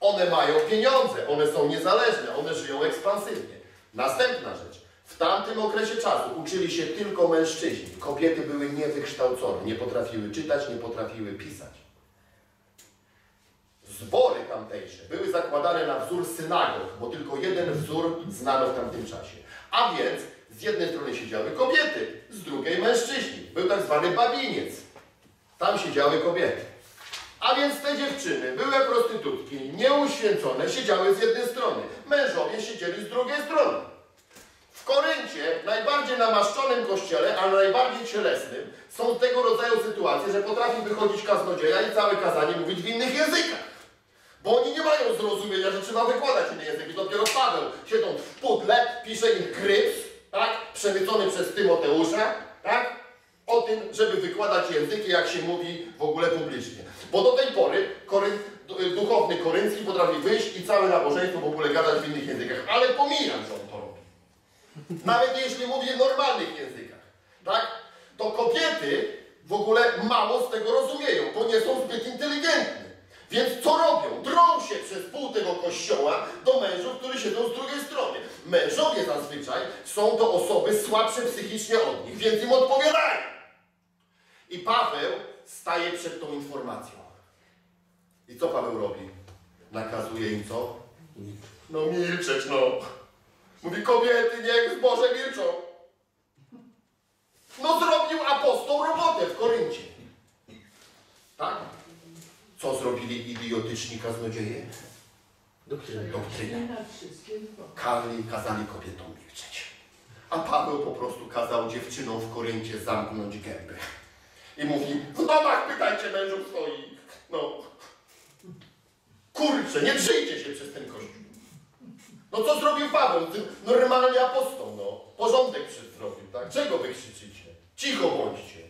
One mają pieniądze, one są niezależne, one żyją ekspansywnie. Następna rzecz. W tamtym okresie czasu uczyli się tylko mężczyźni. Kobiety były niewykształcone, nie potrafiły czytać, nie potrafiły pisać. Zbory tamtejsze były zakładane na wzór synagog, bo tylko jeden wzór znano w tamtym czasie. A więc z jednej strony siedziały kobiety, z drugiej mężczyźni. Był tak zwany babiniec. Tam siedziały kobiety. A więc te dziewczyny, były prostytutki, nieuświęcone, siedziały z jednej strony. Mężowie siedzieli z drugiej strony. W Koryncie, najbardziej namaszczonym kościele, ale najbardziej cielesnym, są tego rodzaju sytuacje, że potrafi wychodzić kaznodzieja i całe kazanie mówić w innych językach. Bo oni nie mają zrozumienia, że trzeba wykładać inne języki. Dopiero Paweł, siedząc w pudle, pisze im kryps, tak? Przemycony przez Tymoteusza, tak? O tym, żeby wykładać języki, jak się mówi w ogóle publicznie. Bo do tej pory Koryn, du- duchowny koryncki potrafi wyjść i całe nabożeństwo w ogóle gadać w innych językach. Ale pomijam, że on to robi. Nawet jeśli mówi w normalnych językach, tak? To kobiety w ogóle mało z tego rozumieją, bo nie są zbyt inteligentne. Więc co robią? Drą się przez pół tego kościoła do mężów, którzy siedzą z drugiej strony. Mężowie zazwyczaj są to osoby słabsze psychicznie od nich, więc im odpowiadają. I Paweł staje przed tą informacją. I co Paweł robi? Nakazuje im co? No milczeć, no. Mówi, kobiety niech z Boże milczą. No zrobił apostoł robotę w Koryncie. Tak? Co zrobili idiotyczni kaznodzieje? Doktrynę. Doktrynę. Kazali, kazali kobietom milczeć. A Paweł po prostu kazał dziewczynom w Koryncie zamknąć gęby. I mówi, w domach pytajcie mężów swoich. No. Kurczę, nie drzyjcie się przez ten kościół. No co zrobił Paweł? Ty Normalnie apostoł, no. Porządek zrobił, tak? Czego wy krzyczycie? Cicho bądźcie.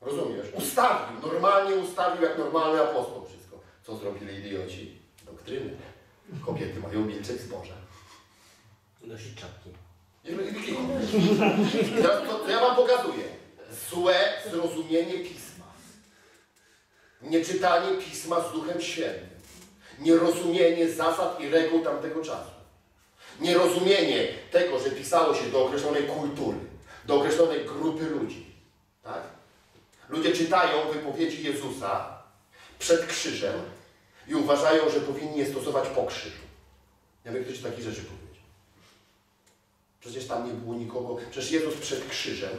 Rozumiesz? Ustawił, normalnie ustawił jak normalny apostoł wszystko. Co zrobili idioci? Doktryny. Kobiety mają milczeć z Boża. Nosić czapki. I- i- i- Teraz to, to ja wam pokazuję. Zrozumienie Pisma. Nieczytanie Pisma z Duchem Świętym. Nierozumienie zasad i reguł tamtego czasu. Nierozumienie tego, że pisało się do określonej kultury, do określonej grupy ludzi. Tak? Ludzie czytają wypowiedzi Jezusa przed krzyżem i uważają, że powinni je stosować po krzyżu. Ja wiem, ktoś takich rzeczy powiedział. Przecież tam nie było nikogo. Przecież Jezus przed krzyżem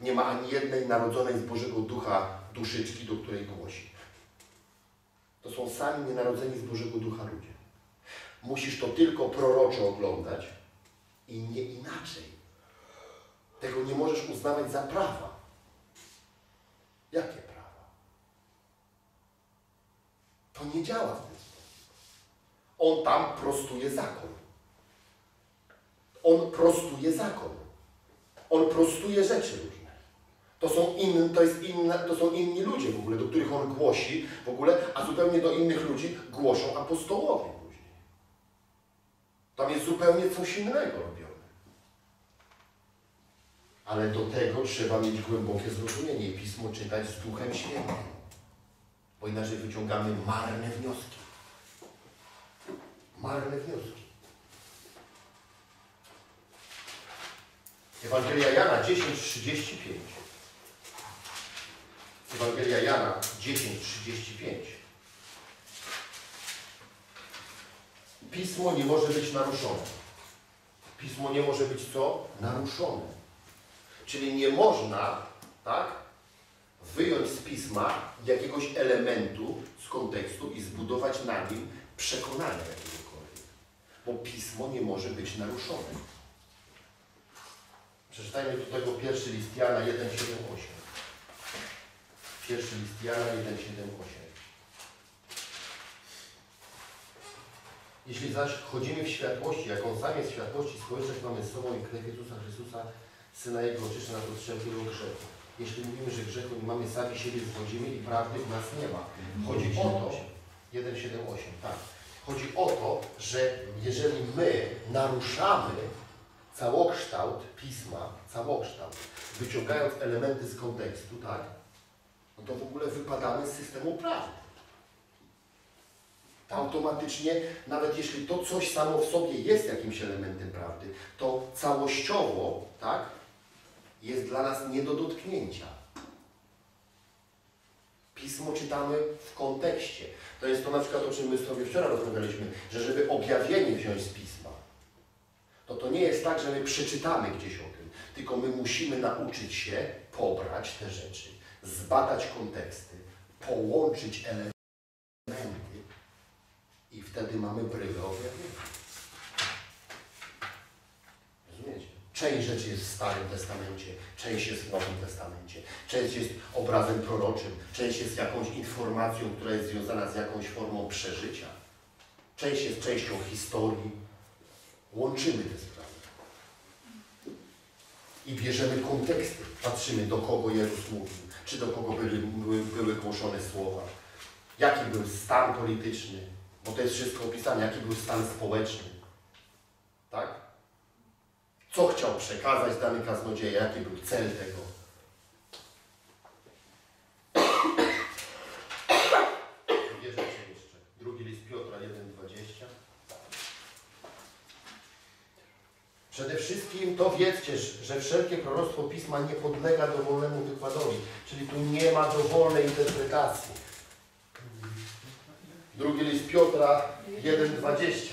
nie ma ani jednej narodzonej z Bożego Ducha duszyczki, do której głosi. To są sami nienarodzeni z Bożego Ducha ludzie. Musisz to tylko proroczo oglądać i nie inaczej. Tego nie możesz uznawać za prawa. Jakie prawa? To nie działa w ten sposób. On tam prostuje zakon. On prostuje zakon. On prostuje rzeczy różne. To są, inne, to, jest inna, to są inni ludzie w ogóle, do których on głosi w ogóle, a zupełnie do innych ludzi głoszą apostołowie później. Tam jest zupełnie coś innego robione. Ale do tego trzeba mieć głębokie zrozumienie i Pismo czytać z Duchem Świętym. Bo inaczej wyciągamy marne wnioski. Marne wnioski. Ewangelia Jana 10:35. Ewangelia Jana 10:35. Pismo nie może być naruszone. Pismo nie może być co? Naruszone. Czyli nie można, tak, wyjąć z pisma jakiegoś elementu z kontekstu i zbudować na nim przekonania jakiegokolwiek. Bo pismo nie może być naruszone. Przeczytajmy do tego pierwszy list Jana 1,7,8. Pierwszy list Jana 1,7,8. Jeśli zaś chodzimy w światłości, jaką sam jest światłości, społeczność mamy z sobą i krew Jezusa Chrystusa, Syna Jego oczyszcza nas od wszelkiego grzechu. Jeśli mówimy, że grzechu nie mamy, sami siebie zwodzimy i prawdy w nas nie ma. Chodzi o to, 1,7,8, tak. Chodzi o to, że jeżeli my naruszamy całokształt pisma, całokształt, wyciągając elementy z kontekstu, tak, no to w ogóle wypadamy z systemu prawdy. Automatycznie, nawet jeśli to coś samo w sobie jest jakimś elementem prawdy, to całościowo, tak, jest dla nas nie do dotknięcia. Pismo czytamy w kontekście. To jest to na przykład, o czym my sobie wczoraj rozmawialiśmy, że żeby objawienie wziąć z pisma, to to nie jest tak, że my przeczytamy gdzieś o tym, tylko my musimy nauczyć się pobrać te rzeczy, zbadać konteksty, połączyć elementy i wtedy mamy brylę objawienia. Rozumiecie? Część rzeczy jest w Starym Testamencie, część jest w Nowym Testamencie, część jest obrazem proroczym, część jest jakąś informacją, która jest związana z jakąś formą przeżycia, część jest częścią historii. Łączymy te sprawy. I bierzemy konteksty, patrzymy do kogo Jezus mówił, czy do kogo były, były, były głoszone słowa, jaki był stan polityczny, bo to jest wszystko opisane, jaki był stan społeczny. Tak? Co chciał przekazać dany kaznodzieja, jaki był cel tego. Dwie rzeczy jeszcze. Drugi list Piotra 1,20. Przede wszystkim to wiedzcie, że wszelkie proroctwo Pisma nie podlega dowolnemu wykładowi, czyli tu nie ma dowolnej interpretacji. Drugi list Piotra 1,20.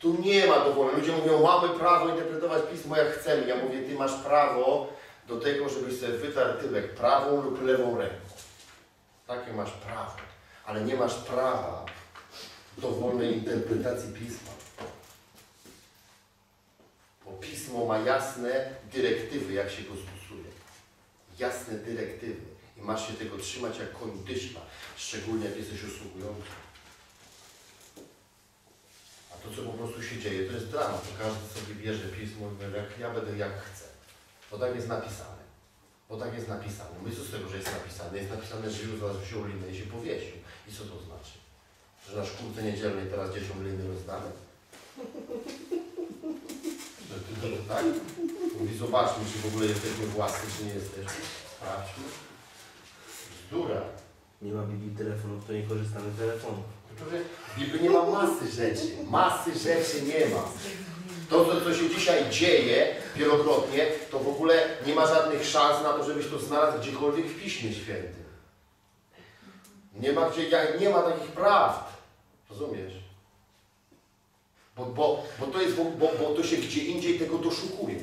Tu nie ma dowolnej. Ludzie mówią, mamy prawo interpretować Pismo jak chcemy. Ja mówię, ty masz prawo do tego, żebyś sobie wytarł tyłek prawą lub lewą ręką. Takie masz prawo. Ale nie masz prawa dowolnej interpretacji Pisma. Pismo ma jasne dyrektywy, jak się go stosuje. Jasne dyrektywy. I masz się tego trzymać jak koń dyszla, szczególnie jak jesteś usługujący. A to, co po prostu się dzieje, to jest drama. To każdy sobie bierze Pismo i mówi, jak ja będę jak chcę. Bo tak jest napisane. Bo tak jest napisane. My co z tego, że jest napisane? Jest napisane, że Józef wziął linę i się powiesił. I co to znaczy? Że na szkółce niedzielnej teraz dzieciom liny rozdamy? To tak? Mówi, zobaczmy, czy w ogóle jesteśmy własni, czy nie jesteśmy. Sprawdźmy. Bzdura. Nie ma Biblii telefonu, to nie korzystamy z telefonu. Tylko, że W Biblii nie ma masy rzeczy. Masy rzeczy nie ma. To, co, co się dzisiaj dzieje wielokrotnie, to w ogóle nie ma żadnych szans na to, żebyś to znalazł gdziekolwiek w Piśmie Świętym. Nie ma, gdzie, nie ma takich prawd. Rozumiesz? Bo, bo, bo, to jest, bo, bo, to się gdzie indziej tego doszukuje.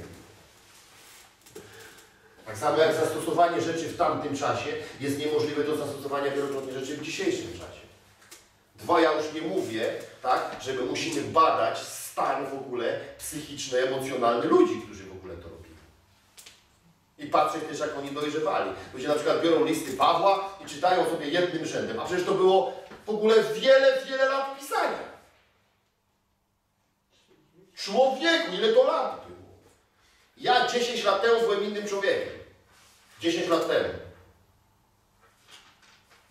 Tak samo jak zastosowanie rzeczy w tamtym czasie jest niemożliwe do zastosowania wielokrotnie rzeczy w dzisiejszym czasie. Dwa, ja już nie mówię, tak, że my musimy badać stan w ogóle psychiczny, emocjonalny ludzi, którzy w ogóle to robili. I patrzeć też, jak oni dojrzewali. Ludzie na przykład biorą listy Pawła i czytają sobie jednym rzędem, a przecież to było w ogóle wiele, wiele lat pisania. Człowieku, ile to lat było? Ja 10 lat temu byłem innym człowiekiem. 10 lat temu.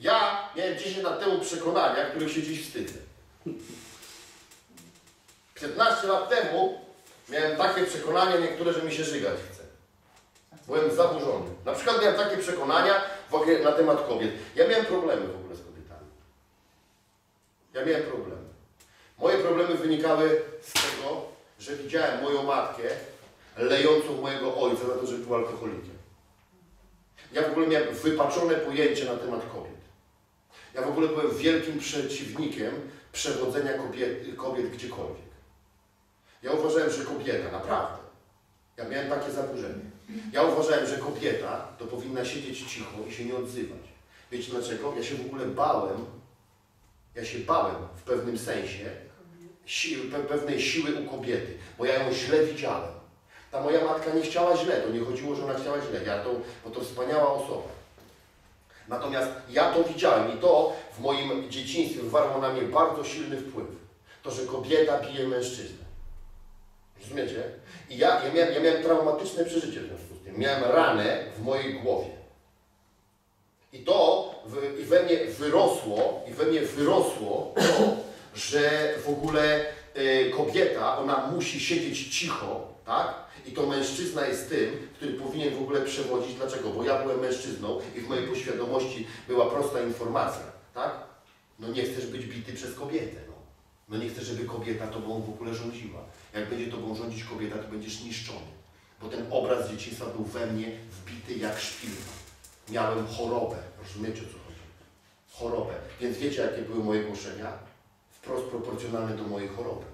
Ja miałem 10 lat temu przekonania, których się dziś wstydzę. 15 lat temu miałem takie przekonania niektóre, że mi się żygać chce. Byłem zaburzony. Na przykład miałem takie przekonania na temat kobiet. Ja miałem problemy w ogóle z kobietami. Ja miałem problemy. Moje problemy wynikały z tego, że widziałem moją matkę lejącą mojego ojca za to, że był alkoholikiem. Ja w ogóle miałem wypaczone pojęcie na temat kobiet. Ja w ogóle byłem wielkim przeciwnikiem przewodzenia kobiet, kobiet gdziekolwiek. Ja uważałem, że kobieta, naprawdę, ja miałem takie zaburzenie. Ja uważałem, że kobieta to powinna siedzieć cicho i się nie odzywać. Wiecie dlaczego? Ja się w ogóle bałem, ja się bałem w pewnym sensie siły, pe, pewnej siły u kobiety, bo ja ją źle widziałem. Ta moja matka nie chciała źle, to nie chodziło, że ona chciała źle. Ja to, bo to wspaniała osoba. Natomiast ja to widziałem i to w moim dzieciństwie wywarło na mnie bardzo silny wpływ. To, że kobieta bije mężczyznę. Rozumiecie? I ja, ja, miałem, ja miałem traumatyczne przeżycie w związku z tym. Miałem ranę w mojej głowie. I to w, i we mnie wyrosło, i we mnie wyrosło to, że w ogóle y, kobieta, ona musi siedzieć cicho, tak? I to mężczyzna jest tym, który powinien w ogóle przewodzić. Dlaczego? Bo ja byłem mężczyzną i w mojej poświadomości była prosta informacja, tak? No nie chcesz być bity przez kobietę, no. No nie chcesz, żeby kobieta tobą w ogóle rządziła. Jak będzie tobą rządzić kobieta, to będziesz niszczony. Bo ten obraz dzieciństwa był we mnie wbity jak szpilka. Miałem chorobę. Rozumiecie, o co chodzi? Chorobę. Więc wiecie, jakie były moje głoszenia? Wprost proporcjonalne do mojej choroby.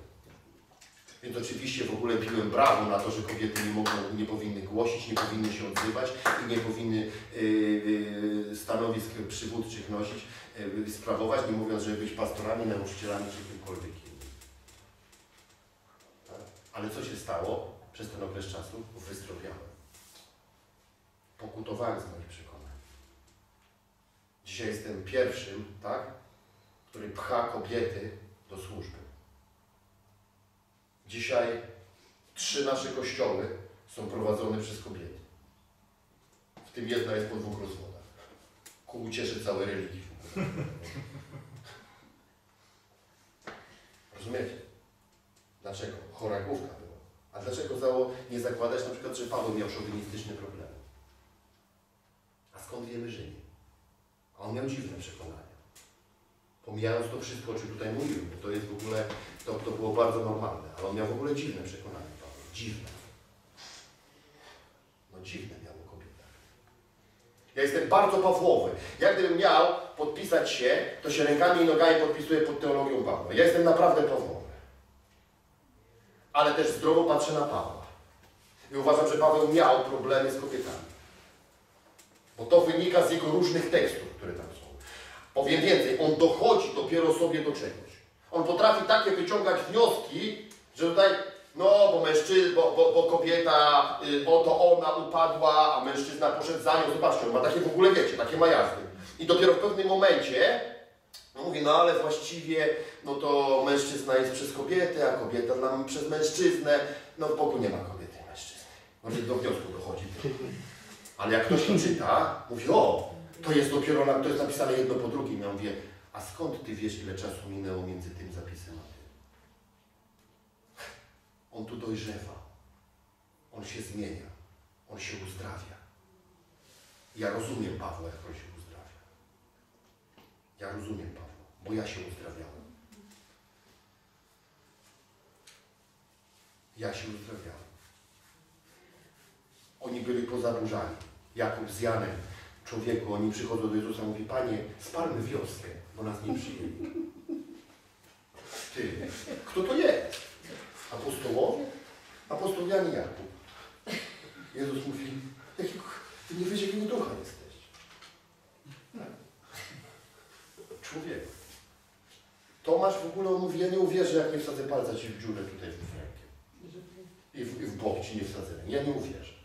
Więc oczywiście w ogóle biłem brawo na to, że kobiety nie, mogą, nie powinny głosić, nie powinny się odzywać i nie powinny yy, yy, stanowisk przywódczych nosić, yy, sprawować, nie mówiąc, żeby być pastorami, nauczycielami czy kimkolwiek innym. Tak? Ale co się stało przez ten okres czasu? Wyzdrowiałem. Pokutowałem z moich przekonań. Dzisiaj jestem pierwszym, tak, który pcha kobiety do służby. Dzisiaj trzy nasze kościoły są prowadzone przez kobiety. W tym jedna jest po dwóch rozwodach. Ku ucieszy całej religii. Rozumiecie? Dlaczego? Chora główka była. A dlaczego zało nie zakładać na przykład, że Paweł miał szowinistyczne problemy? A skąd wiemy, że nie? A on miał dziwne przekonania. Pomijając to wszystko, o czym tutaj mówiłem, bo to jest w ogóle, to, to było bardzo normalne, ale on miał w ogóle dziwne przekonania, Paweł. Dziwne. No dziwne miał o. Ja jestem bardzo Pawłowy. Ja gdybym miał podpisać się, to się rękami i nogami podpisuję pod teologią Pawła. Ja jestem naprawdę Pawłowy. Ale też zdrowo patrzę na Pawła. I uważam, że Paweł miał problemy z kobietami. Bo to wynika z jego różnych tekstów, które tam są. Powiem więcej, on dochodzi dopiero sobie do czegoś. On potrafi takie wyciągać wnioski, że tutaj, no bo mężczyzna, bo, bo, bo kobieta, y, oto ona upadła, a mężczyzna poszedł za nią. Zobaczcie, on ma takie w ogóle, wiecie, takie majazdy. I dopiero w pewnym momencie, no mówi, no ale właściwie, no to mężczyzna jest przez kobietę, a kobieta nam przez mężczyznę. No w Bogu nie ma kobiety i mężczyzny. Może do wniosku dochodzi. Ale jak ktoś to czyta, mówi, o, to jest dopiero, na, to jest napisane jedno po drugim. Ja mówię, a skąd ty wiesz, ile czasu minęło między tym zapisem a tym? On tu dojrzewa. On się zmienia. On się uzdrawia. Ja rozumiem Pawła, jak on się uzdrawia. Ja rozumiem Pawła, bo ja się uzdrawiałem. Ja się uzdrawiałem. Oni byli pozaburzani. Jakub z Janem, człowieku, oni przychodzą do Jezusa i mówi, Panie, spalmy wioskę, bo nas nie przyjęli. Ty, kto to jest? Apostołowie? Apostoł Jan Jakub. Jezus mówi, jakiego, ty nie wiesz, jakiego ducha jesteś. Człowiek. Tomasz w ogóle mówi, ja nie uwierzę, jak nie wsadzę palca ci w dziurę tutaj w rękę. I w, i w bok ci nie wsadzę. Ja nie uwierzę.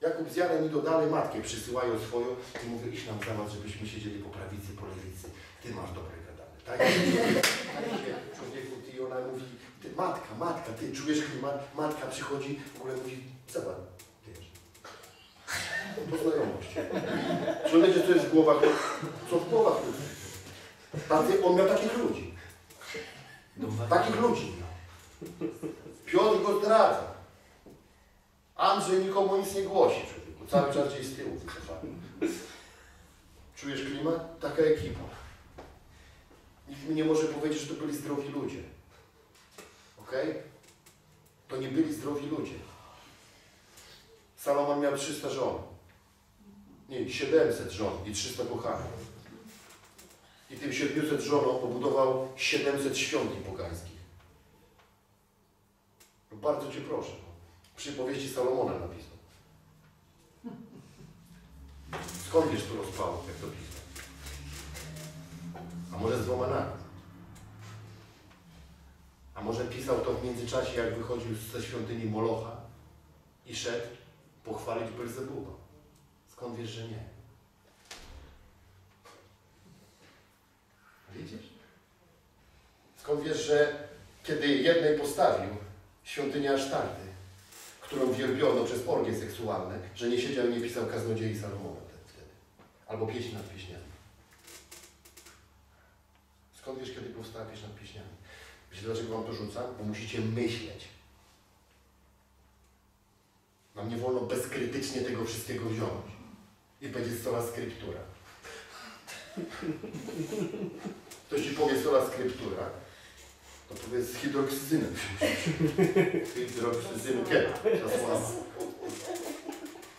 Jakub z Janem idą dalej, matkę przysyłają swoją i mówię, iść nam załatw, żebyśmy siedzieli po prawicy, po lewicy. Ty masz dobre gadane. Tak? Się, człowieku, ty ona mówi, ty, matka, matka, ty czujesz klimat, matka przychodzi, w ogóle mówi, zobacz, wiesz. To znajomość. Czy wiecie, co jest w głowach, co w głowach ludzi? Tacy, on miał takich ludzi. Takich ludzi miał. Piotr go zdradza. Andrzej nikomu nic nie głosi, człowieku. Cały czas gdzieś z tyłu wycofany. Czujesz klimat? Taka ekipa. Nikt mi nie może powiedzieć, że to byli zdrowi ludzie. Ok? To nie byli zdrowi ludzie. Salomon miał 300 żon. Nie, 700 żon i 300 kochanych. I tym 700 żonom pobudował 700 świątyń pogańskich. No bardzo Cię proszę. Przypowieści Salomona napisał. Skąd wiesz tu rozpału, jak to pisał? A może z dwoma naraz? A może pisał to w międzyczasie, jak wychodził ze świątyni Molocha i szedł pochwalić Belzebuba. Skąd wiesz, że nie? Widzisz? Skąd wiesz, że kiedy jednej postawił świątynię Asztarty, którą wielbiono przez orgie seksualne, że nie siedział i nie pisał kaznodziei Salomona wtedy? Albo pieśń nad pieśniami. Skąd wiesz, kiedy powstała pieśń nad pieśniami? Wiecie, dlaczego wam to rzucam? Bo musicie myśleć. Nam nie wolno bezkrytycznie tego wszystkiego wziąć. I będzie sola skryptura. Ktoś ci powie sola skryptura, to powiedz hydroksyzynem. Hydroksyzynkę. Ta słaba.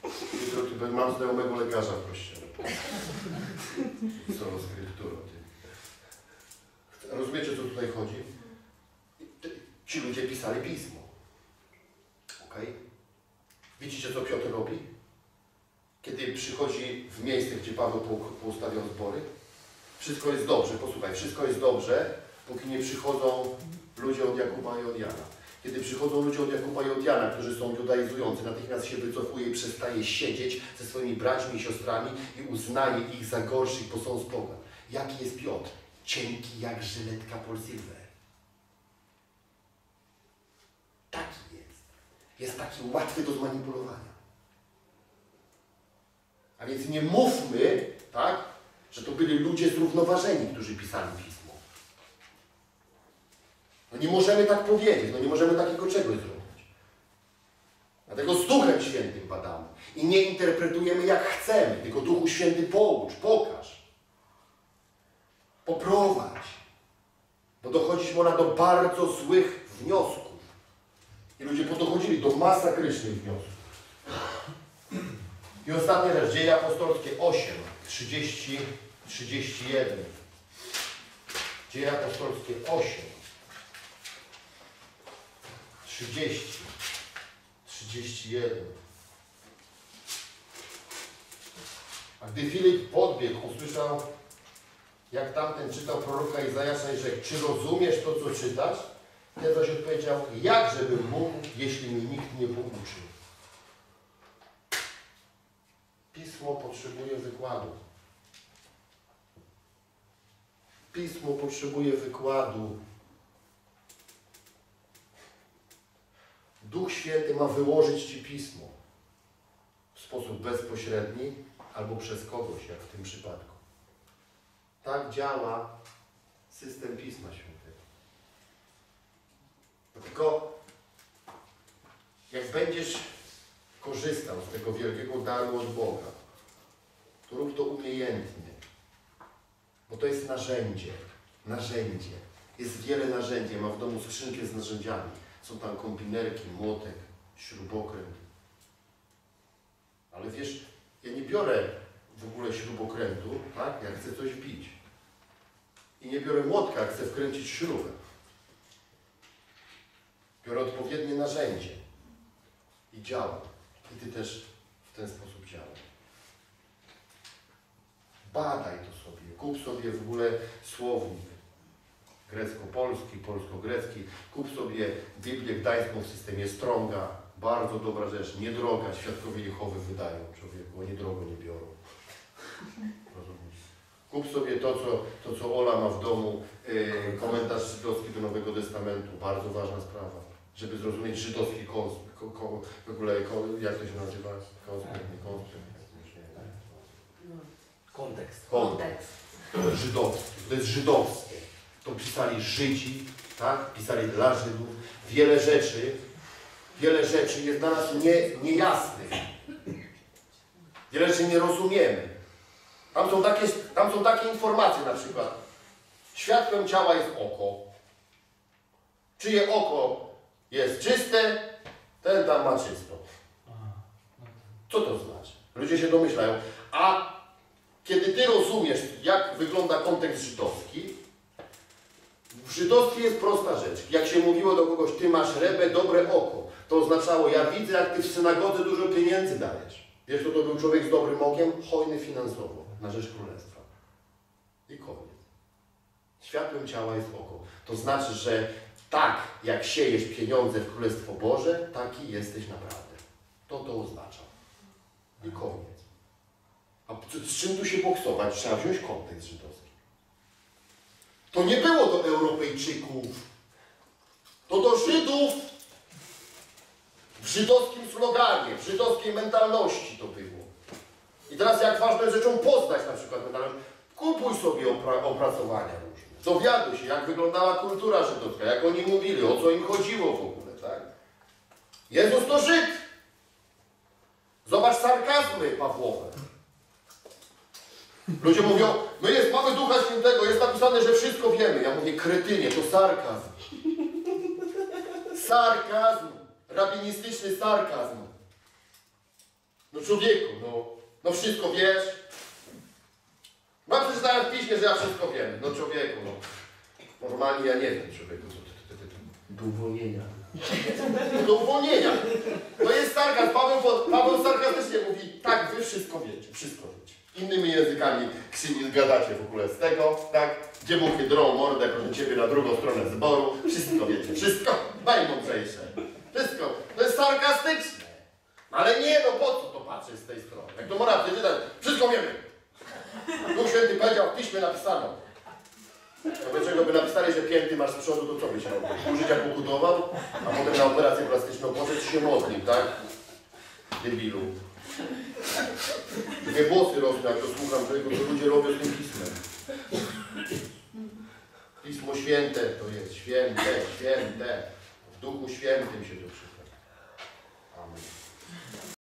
Hydro- Mam znajomego lekarza w kościele. Sola skryptura. Ty. Rozumiecie, co tutaj chodzi? Ci ludzie pisali pismo. Okej? Widzicie, co Piotr robi? Kiedy przychodzi w miejsce, gdzie Paweł pou- poustawiał zbory, wszystko jest dobrze, posłuchaj, wszystko jest dobrze, póki nie przychodzą ludzie od Jakuba i od Jana. Kiedy przychodzą ludzie od Jakuba i od Jana, którzy są judaizujący, natychmiast się wycofuje i przestaje siedzieć ze swoimi braćmi i siostrami i uznaje ich za gorszych, bo są z Boga. Jaki jest Piotr? Cienki jak żyletka Paul. Taki jest. Jest taki łatwy do zmanipulowania. A więc nie mówmy, tak, że to byli ludzie zrównoważeni, którzy pisali pismo. No nie możemy tak powiedzieć, no nie możemy takiego czegoś zrobić. Dlatego z Duchem Świętym badamy i nie interpretujemy jak chcemy, tylko Duchu Święty poucz, pokaż. Poprowadź. Bo dochodzić można do bardzo złych wniosków. I ludzie podochodzili do masakrycznych wniosków. I ostatnia rzecz, dzieje apostolskie 8, 30, 31. Dzieje apostolskie 8, 30, 31. A gdy Filip podbiegł, usłyszał, jak tamten czytał proroka Izajasza i rzekł, czy rozumiesz to, co czytasz? Ten zaś odpowiedział, jakże bym mógł, jeśli mnie nikt nie pouczył. Pismo potrzebuje wykładu. Pismo potrzebuje wykładu. Duch Święty ma wyłożyć Ci pismo w sposób bezpośredni albo przez kogoś, jak w tym przypadku. Tak działa system Pisma Świętego. No Tylko jak będziesz korzystał z tego wielkiego daru od Boga, to rób to umiejętnie, bo to jest narzędzie. Narzędzie. Jest wiele narzędzi. Mam w domu skrzynkę z narzędziami. Są tam kombinerki, młotek, śrubokręt. Ale wiesz, ja nie biorę w ogóle śrubokrętu, tak, jak chcę coś wbić. I nie biorę młotka, chcę wkręcić śrubę. Biorę odpowiednie narzędzie i działam. I Ty też w ten sposób działaj. Badaj to sobie. Kup sobie w ogóle słownik grecko-polski, polsko-grecki. Kup sobie Biblię Gdańską w systemie Stronga. Bardzo dobra rzecz, niedroga. Świadkowie Jehowy wydają człowieku, oni drogo nie biorą. Rozumiesz? Kup sobie to, co, to, co Ola ma w domu, yy, komentarz żydowski do Nowego Testamentu. Bardzo ważna sprawa, żeby zrozumieć żydowski konspekt. Ko, ko, w ogóle, ko, jak to się nazywa? Konspekt, nie konspekt. Kontekst. Kontekst. Żydowski. To jest żydowskie. To pisali Żydzi, tak? Pisali dla Żydów. Wiele rzeczy, wiele rzeczy jest dla nas nie, niejasnych. Wiele rzeczy nie rozumiemy. Tam są, takie, tam są takie informacje na przykład. Światłem ciała jest oko. Czyje oko jest czyste, ten tam ma czysto. Co to znaczy? Ludzie się domyślają. A kiedy ty rozumiesz, jak wygląda kontekst żydowski, w żydowstwie jest prosta rzecz. Jak się mówiło do kogoś, ty masz rebę, dobre oko, to oznaczało, ja widzę, jak ty w synagodze dużo pieniędzy dajesz. Wiesz, kto to był człowiek z dobrym okiem? Hojny finansowo, na rzecz królestwa. I koniec. Światłem ciała jest oko. To znaczy, że Tak, jak siejesz pieniądze w Królestwo Boże, taki jesteś naprawdę. To to oznacza. I koniec. A z czym tu się boksować? Trzeba wziąć kontekst żydowski. To nie było do Europejczyków. To do Żydów w żydowskim sloganie, w żydowskiej mentalności to było. I teraz jak ważną jest rzeczą poznać na przykład mentalność, kupuj sobie opra- opracowania różne. Dowiaduj się, jak wyglądała kultura żydowska, jak oni mówili, o co im chodziło w ogóle, tak? Jezus to Żyd. Zobacz sarkazmy Pawłowe. Ludzie mówią, my jest, mamy Ducha Świętego, jest napisane, że wszystko wiemy. Ja mówię, kretynie, to sarkazm. Sarkazm. Rabinistyczny sarkazm. No człowieku, no, no wszystko wiesz. No ja przeczytałem w piśmie, że ja wszystko wiem. No człowieku, no. Normalnie ja nie wiem, człowieku, ty. Do uwolnienia. Do uwolnienia. To jest sarkazm. Paweł, Paweł sarkastycznie mówi, tak, wy wszystko wiecie, wszystko wiecie. Innymi językami krzyni gadacie w ogóle z tego, tak? Gdzie muchy drą mordę, proszę Ciebie na drugą stronę zboru. Wszystko wiecie, wszystko. Najmądrzejsze. Wszystko. To jest sarkastyczne. Ale nie, no po co to patrzeć z tej strony? Jak to nie tak, wszystko wiemy. Duch Święty powiedział, w piśmie napisano. To dlaczego by napisali, że pięty masz z przodu, to co byś robił? Pół życia pokutował, a potem na operację plastyczną poszedł się modlił, tak? Debilu. Dwie włosy rosną, jak to słucham tego, co ludzie robią tym pismem. Pismo święte to jest święte, święte. W Duchu Świętym się to przychodzi.